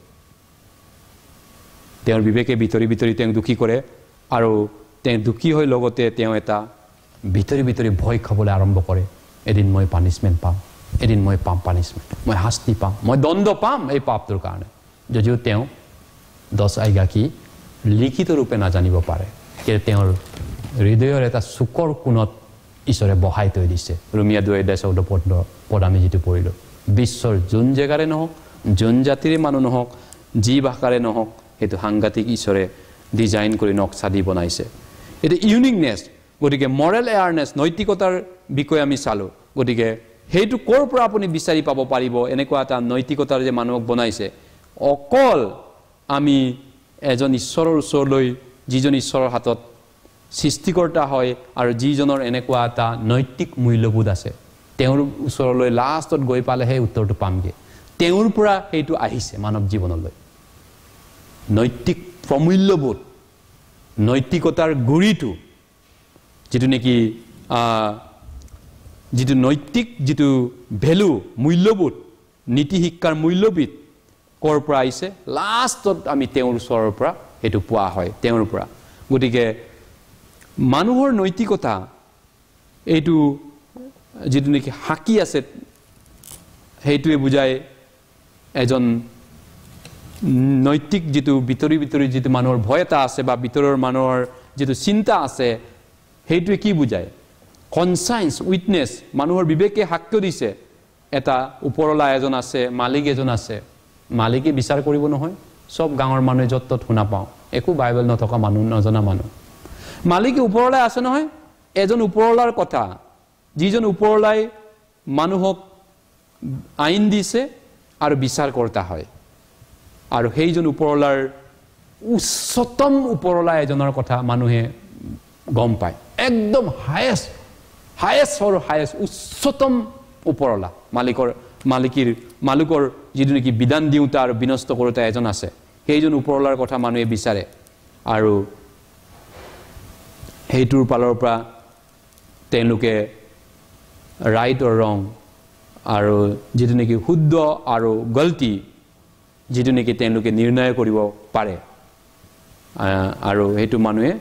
তেওঁৰ বিবেকে ভিতৰি ভিতৰি তেওঁক দুখী কৰে আৰু তেওঁ দুখী হৈ লগতে তেওঁ এটা ভিতৰি ভিতৰি ভয় খাবলৈ আৰম্ভ কৰে। এদিন মই পানিছমেণ্ট পাম এদিন মই পাম পানিছমেণ্ট মই শাস্তি পাম মই দণ্ড পাম এই পাপটোৰ কাৰণে। যদিও তেওঁ দহ আজ্ঞা কি লিখিত ৰূপে নাজানিব পাৰে। কিন্তু তেওঁৰ হৃদয়ৰ এটা চুকৰ কোণত ঈশ্বৰে বহাই থৈ দিছে ৰুমিয়া দুই এদাই চৌধ্য পদ পদ আমি যিটো পঢ়িলোঁ বিশ্বৰ যোন জেগাৰে নহওক যোন জাতিৰে মানুহ নহওক যি ভাষাৰে নহওক সেইটো সাংঘাতিক ঈশ্বৰে ডিজাইন কৰি নক্সা দি বনাইছে এইটো ইউনিকনেছ গতিকে মৰেল এৱাৰনেছ নৈতিকতাৰ বিষয়ে আমি চালোঁ গতিকে সেইটো ক'ৰ পৰা আপুনি বিচাৰি পাব পাৰিব এনেকুৱা এটা নৈতিকতাৰ যে মানুহক বনাইছে অকল আমি এজন ঈশ্বৰৰ ওচৰলৈ যিজন ঈশ্বৰৰ হাতত সৃষ্টিকৰ্তা হয় আৰু যিজনৰ এনেকুৱা এটা নৈতিক মূল্যবোধ আছে তেওঁৰ ওচৰলৈ লাষ্টত গৈ পালেহে উত্তৰটো পামগৈ। তেওঁৰ পৰা সেইটো আহিছে মানৱ জীৱনলৈ। নৈতিক প্ৰমূল্যবোধ নৈতিকতাৰ গুৰিটো যিটো নেকি যিটো নৈতিক যিটো ভেলু মূল্যবোধ নীতি শিক্ষাৰ মূল্যবিধ ক'ৰ পৰা আহিছে? লাষ্টত আমি তেওঁৰ ওচৰৰ পৰা সেইটো পোৱা হয় তেওঁৰ পৰা। গতিকে মানুহৰ নৈতিকতা এইটো যিটো নেকি সাকি আছে সেইটোৱে বুজায় এজন নৈতিক যিটো ভিতৰি ভিতৰি যিটো মানুহৰ ভয় এটা আছে বা ভিতৰৰ মানুহৰ যিটো চিন্তা আছে সেইটোৱে কি বুজায়? কনচাইন্স উইটনেছ মানুহৰ বিবেকে সাক্ষ্য দিছে। এটা ওপৰলা এজন আছে মালিক এজন আছে। মালিকে বিচাৰ কৰিব নহয়। চব গাঁৱৰ মানুহে য'ত ত'ত শুনা পাওঁ। একো বাইবেল নথকা মানুহ নজনা মানুহ। মালিকে ওপৰলাই আছে নহয় এজন ওপৰলাৰ কথা। যিজন ওপৰলাই মানুহক আইন দিছে আৰু বিচাৰ কৰ্তা হয়। আৰু সেইজন ওপৰলাৰ উচ্চতম ওপৰলা এজনৰ কথা মানুহে গম পায়। একদম হায়েষ্ট হায়েষ্ট আৰু হায়েষ্ট উচ্চতম ওপৰলা। মালিকৰ মালিকীৰ মালিকৰ যিটো নেকি বিধান দিওঁতা আৰু বিনষ্ট কৰোঁতা এজন আছে। সেইজন ওপৰলাৰ কথা মানুহে বিচাৰে। আৰু সেইটোৰ ফালৰ পৰা তেওঁলোকে ৰাইট আৰু ৰং আৰু যিটো নেকি শুদ্ধ আৰু গল্টি যিটো নেকি তেওঁলোকে নিৰ্ণয় কৰিব পাৰে। আৰু সেইটো মানুহে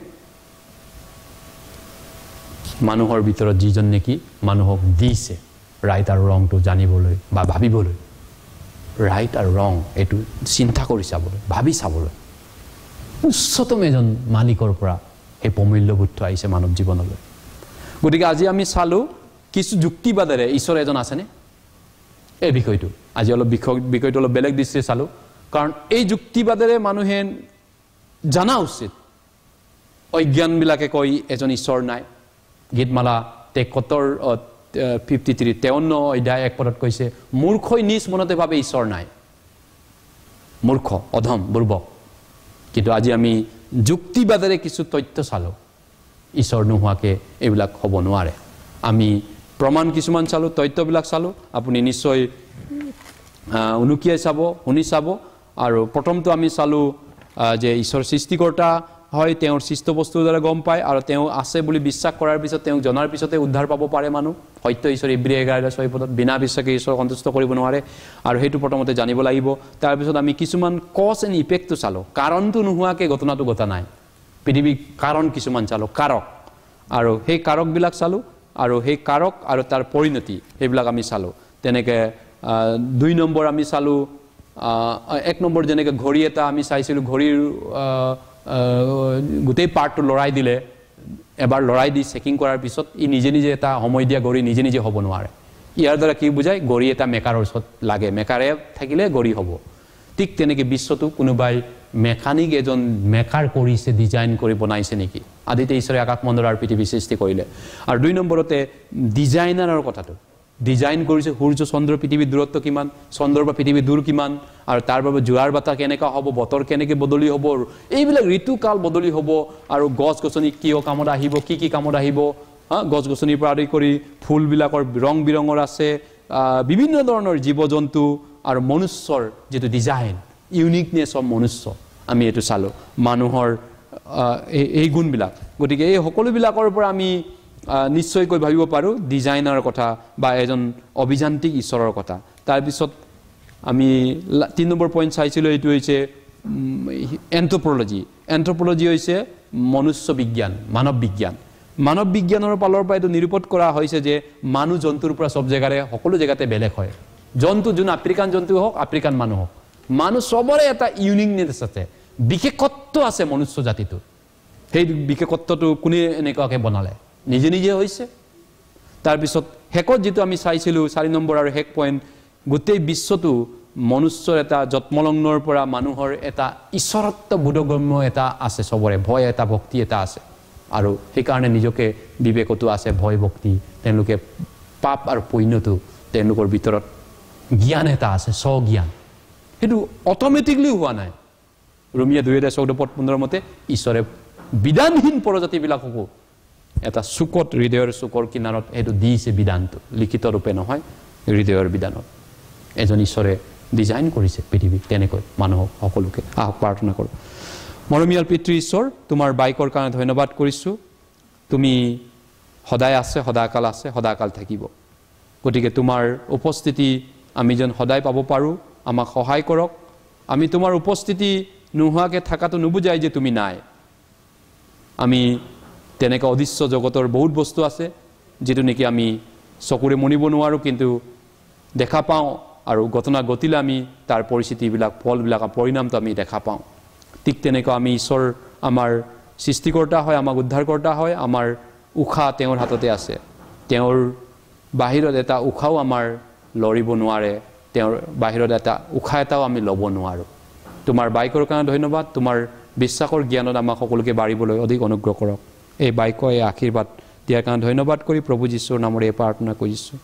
মানুহৰ ভিতৰত যিজন নেকি মানুহক দিছে ৰাইট আৰু ৰংটো জানিবলৈ বা ভাবিবলৈ। ৰাইট আৰু ৰং এইটো চিন্তা কৰি চাবলৈ ভাবি চাবলৈ। উচ্চতম এজন মালিকৰ পৰা সেই প্ৰমূল্যবোধ আহিছে মানৱ জীৱনলৈ। গতিকে আজি আমি চালোঁ কিছু যুক্তিবাদেৰে ঈশ্বৰ এজন আছেনে? এই বিষয়টো। আজি অলপ বিষয় বিষয়টো অলপ বেলেগ দৃষ্টিৰে চালোঁ। কাৰণ এই যুক্তিবাদেৰে মানুহে জনা উচিত। অজ্ঞানবিলাকে কয় এজন ঈশ্বৰ নাই। গীতমালা তেসত্তৰ ফিফটি থ্ৰী তেৱন্ন অধ্যায় এক পদত কৈছে মূৰ্খই নিজ মনতে ভাবে ঈশ্বৰ নাই। মূৰ্খ অধম বুৰ্বক কিন্তু আজি আমি যুক্তিবাদেৰে কিছু তথ্য চালোঁ। ঈশ্বৰ নোহোৱাকৈ এইবিলাক হ'ব নোৱাৰে। আমি প্ৰমাণ কিছুমান চালোঁ তথ্যবিলাক চালোঁ। আপুনি নিশ্চয় উনুকিয়াই চাব শুনি চাব। আৰু প্ৰথমটো আমি চালোঁ যে ঈশ্বৰ সৃষ্টিকৰ্তা হয় তেওঁৰ সৃষ্ট বস্তুৰ দ্বাৰা গম পায় আৰু তেওঁ আছে বুলি বিশ্বাস কৰাৰ পিছত তেওঁক জনাৰ পিছতে উদ্ধাৰ পাব পাৰে মানুহ। সত্য ঈশ্বৰ ইব্ৰী এঘাৰ ছয় পদত বিনা বিশ্বাসে ঈশ্বৰ সন্তুষ্ট কৰিব নোৱাৰে আৰু সেইটো প্ৰথমতে জানিব লাগিব। তাৰপিছত আমি কিছুমান কজ এণ্ড ইফেক্টটো চালোঁ। কাৰণটো নোহোৱাকৈ ঘটনাটো ঘটা নাই। পৃথিৱীৰ কাৰণ কিছুমান চালোঁ। কাৰক। আৰু সেই কাৰকবিলাক চালোঁ আৰু সেই কাৰক আৰু তাৰ পৰিণতি সেইবিলাক আমি চালোঁ। তেনেকৈ দুই নম্বৰ আমি চালোঁ এক নম্বৰ যেনেকৈ ঘড়ী এটা আমি চাইছিলোঁ ঘড়ীৰ গোটেই পাৰ্টটো লৰাই দিলে এবাৰ লৰাই দি চেকিং কৰাৰ পিছত ই নিজে নিজে এটা সময় দিয়া গড়ী নিজে নিজে হ'ব নোৱাৰে। ইয়াৰ দ্বাৰা কি বুজায়? গড়ী এটা মেকাৰৰ ওচৰত লাগে। মেকাৰে থাকিলে গড়ী হ'ব। ঠিক তেনেকৈ বিশ্বটো কোনোবাই মেকানিক এজন মেকাৰ কৰিছে ডিজাইন কৰি বনাইছে নেকি? আদিতে ঈশ্বৰে আকাশমণ্ডল আৰু পৃথিৱী সৃষ্টি কৰিলে। আৰু দুই নম্বৰতে ডিজাইনাৰৰ কথাটো। ডিজাইন কৰিছে সূৰ্য চন্দ্ৰ পৃথিৱীৰ দূৰত্ব কিমান চন্দ্ৰৰ পৰা পৃথিৱীৰ দূৰ কিমান আৰু তাৰ বাবে জোৱাৰ বাটা কেনেকুৱা হ'ব বতৰ কেনেকৈ বদলি হ'ব এইবিলাক ঋতুকাল বদলি হ'ব আৰু গছ গছনি কিয় কামত আহিব কি কি কামত আহিব হা গছ গছনিৰ পৰা আদি কৰি ফুলবিলাকৰ ৰং বিৰঙৰ আছে বিভিন্ন ধৰণৰ জীৱ জন্তু আৰু মনুষ্যৰ যিটো ডিজাইন ইউনিকনেছ অফ মনুষ্য আমি এইটো চালোঁ। মানুহৰ এই গুণবিলাক। গতিকে এই সকলোবিলাকৰ পৰা আমি নিশ্চয়কৈ ভাবিব পাৰোঁ ডিজাইনাৰ কথা বা এজন অভিযান্ত্ৰিক ঈশ্বৰৰ কথা। তাৰপিছত আমি তিনি নম্বৰ পইণ্ট চাইছিলোঁ এইটো হৈছে এন্থ্ৰপলজি এন্থ্ৰপলজি হৈছে মনুষ্য বিজ্ঞান মানৱ বিজ্ঞান। মানৱ বিজ্ঞানৰ ফালৰ পৰা এইটো নিৰূপণ কৰা হৈছে যে মানুহ জন্তুৰ পৰা চব জেগাৰে সকলো জেগাতে বেলেগ হয়। জন্তু যোন আফ্ৰিকান জন্তু হওক আফ্ৰিকান মানুহ হওক। মানুহ চবৰে এটা ইউনিকনেছ আছে বিশেষত্ব আছে মনুষ্য জাতিটোৰ। সেই বিশেষত্বটো কোনে এনেকুৱাকৈ বনালে? নিজে নিজে হৈছে। তাৰপিছত শেষত যিটো আমি চাইছিলোঁ চাৰি নম্বৰ আৰু শেষ পইণ্ট গোটেই বিশ্বটো মনুষ্যৰ এটা যত্মলগ্নৰ পৰা মানুহৰ এটা ঈশ্বৰত্ব বোধগম্য এটা আছে চবৰে ভয় এটা ভক্তি এটা আছে। আৰু সেইকাৰণে নিজকে বিবেকতো আছে ভয় ভক্তি তেওঁলোকে পাপ আৰু পুণ্যটো তেওঁলোকৰ ভিতৰত জ্ঞান এটা আছে স্বজ্ঞান। সেইটো অট'মেটিকলি হোৱা নাই। ৰুমিয়া দুই হাজাৰ চৌধ পদ পোন্ধৰ মতে ঈশ্বৰে বিধানহীন প্ৰজাতিবিলাককো এটা চুকত হৃদয়ৰ চুকৰ কিনাৰত সেইটো দিছে বিধানটো লিখিত ৰূপে নহয় হৃদয়ৰ বিধানত। এজন ঈশ্বৰে ডিজাইন কৰিছে পৃথিৱীক তেনেকৈ মানুহক সকলোকে। আহক প্ৰাৰ্থনা কৰোঁ। মৰমীয়াল পিতৃ ঈশ্বৰ তোমাৰ বাইকৰ কাৰণে ধন্যবাদ কৰিছোঁ। তুমি সদায় আছে সদাকাল আছে সদাকাল থাকিব। গতিকে তোমাৰ উপস্থিতি আমি যেন সদায় পাব পাৰোঁ আমাক সহায় কৰক। আমি তোমাৰ উপস্থিতি নোহোৱাকৈ থকাটো নুবুজাই যে তুমি নাই। আমি তেনেকৈ অদৃশ্য জগতৰ বহুত বস্তু আছে যিটো নেকি আমি চকুৰে মনিব নোৱাৰোঁ কিন্তু দেখা পাওঁ আৰু ঘটনা ঘটিলে আমি তাৰ পৰিস্থিতিবিলাক ফলবিলাক পৰিণামটো আমি দেখা পাওঁ। ঠিক তেনেকৈ আমি ঈশ্বৰ আমাৰ সৃষ্টিকৰ্তা হয় আমাক উদ্ধাৰকৰ্তা হয় আমাৰ উশাহ তেওঁৰ হাততে আছে। তেওঁৰ বাহিৰত এটা উশাহও আমাৰ লৰিব নোৱাৰে তেওঁৰ বাহিৰত এটা উশাহ এটাও আমি ল'ব নোৱাৰোঁ। তোমাৰ বাইকৰ কাৰণে ধন্যবাদ তোমাৰ বিশ্বাসৰ জ্ঞানত আমাক সকলোকে বাঢ়িবলৈ অধিক অনুগ্ৰহ কৰক। এই বাইকৰ এই আশীৰ্বাদ দিয়াৰ কাৰণে ধন্যবাদ কৰি প্ৰভু যীশুৰ নামেৰে এই প্ৰাৰ্থনা কৰিছোঁ।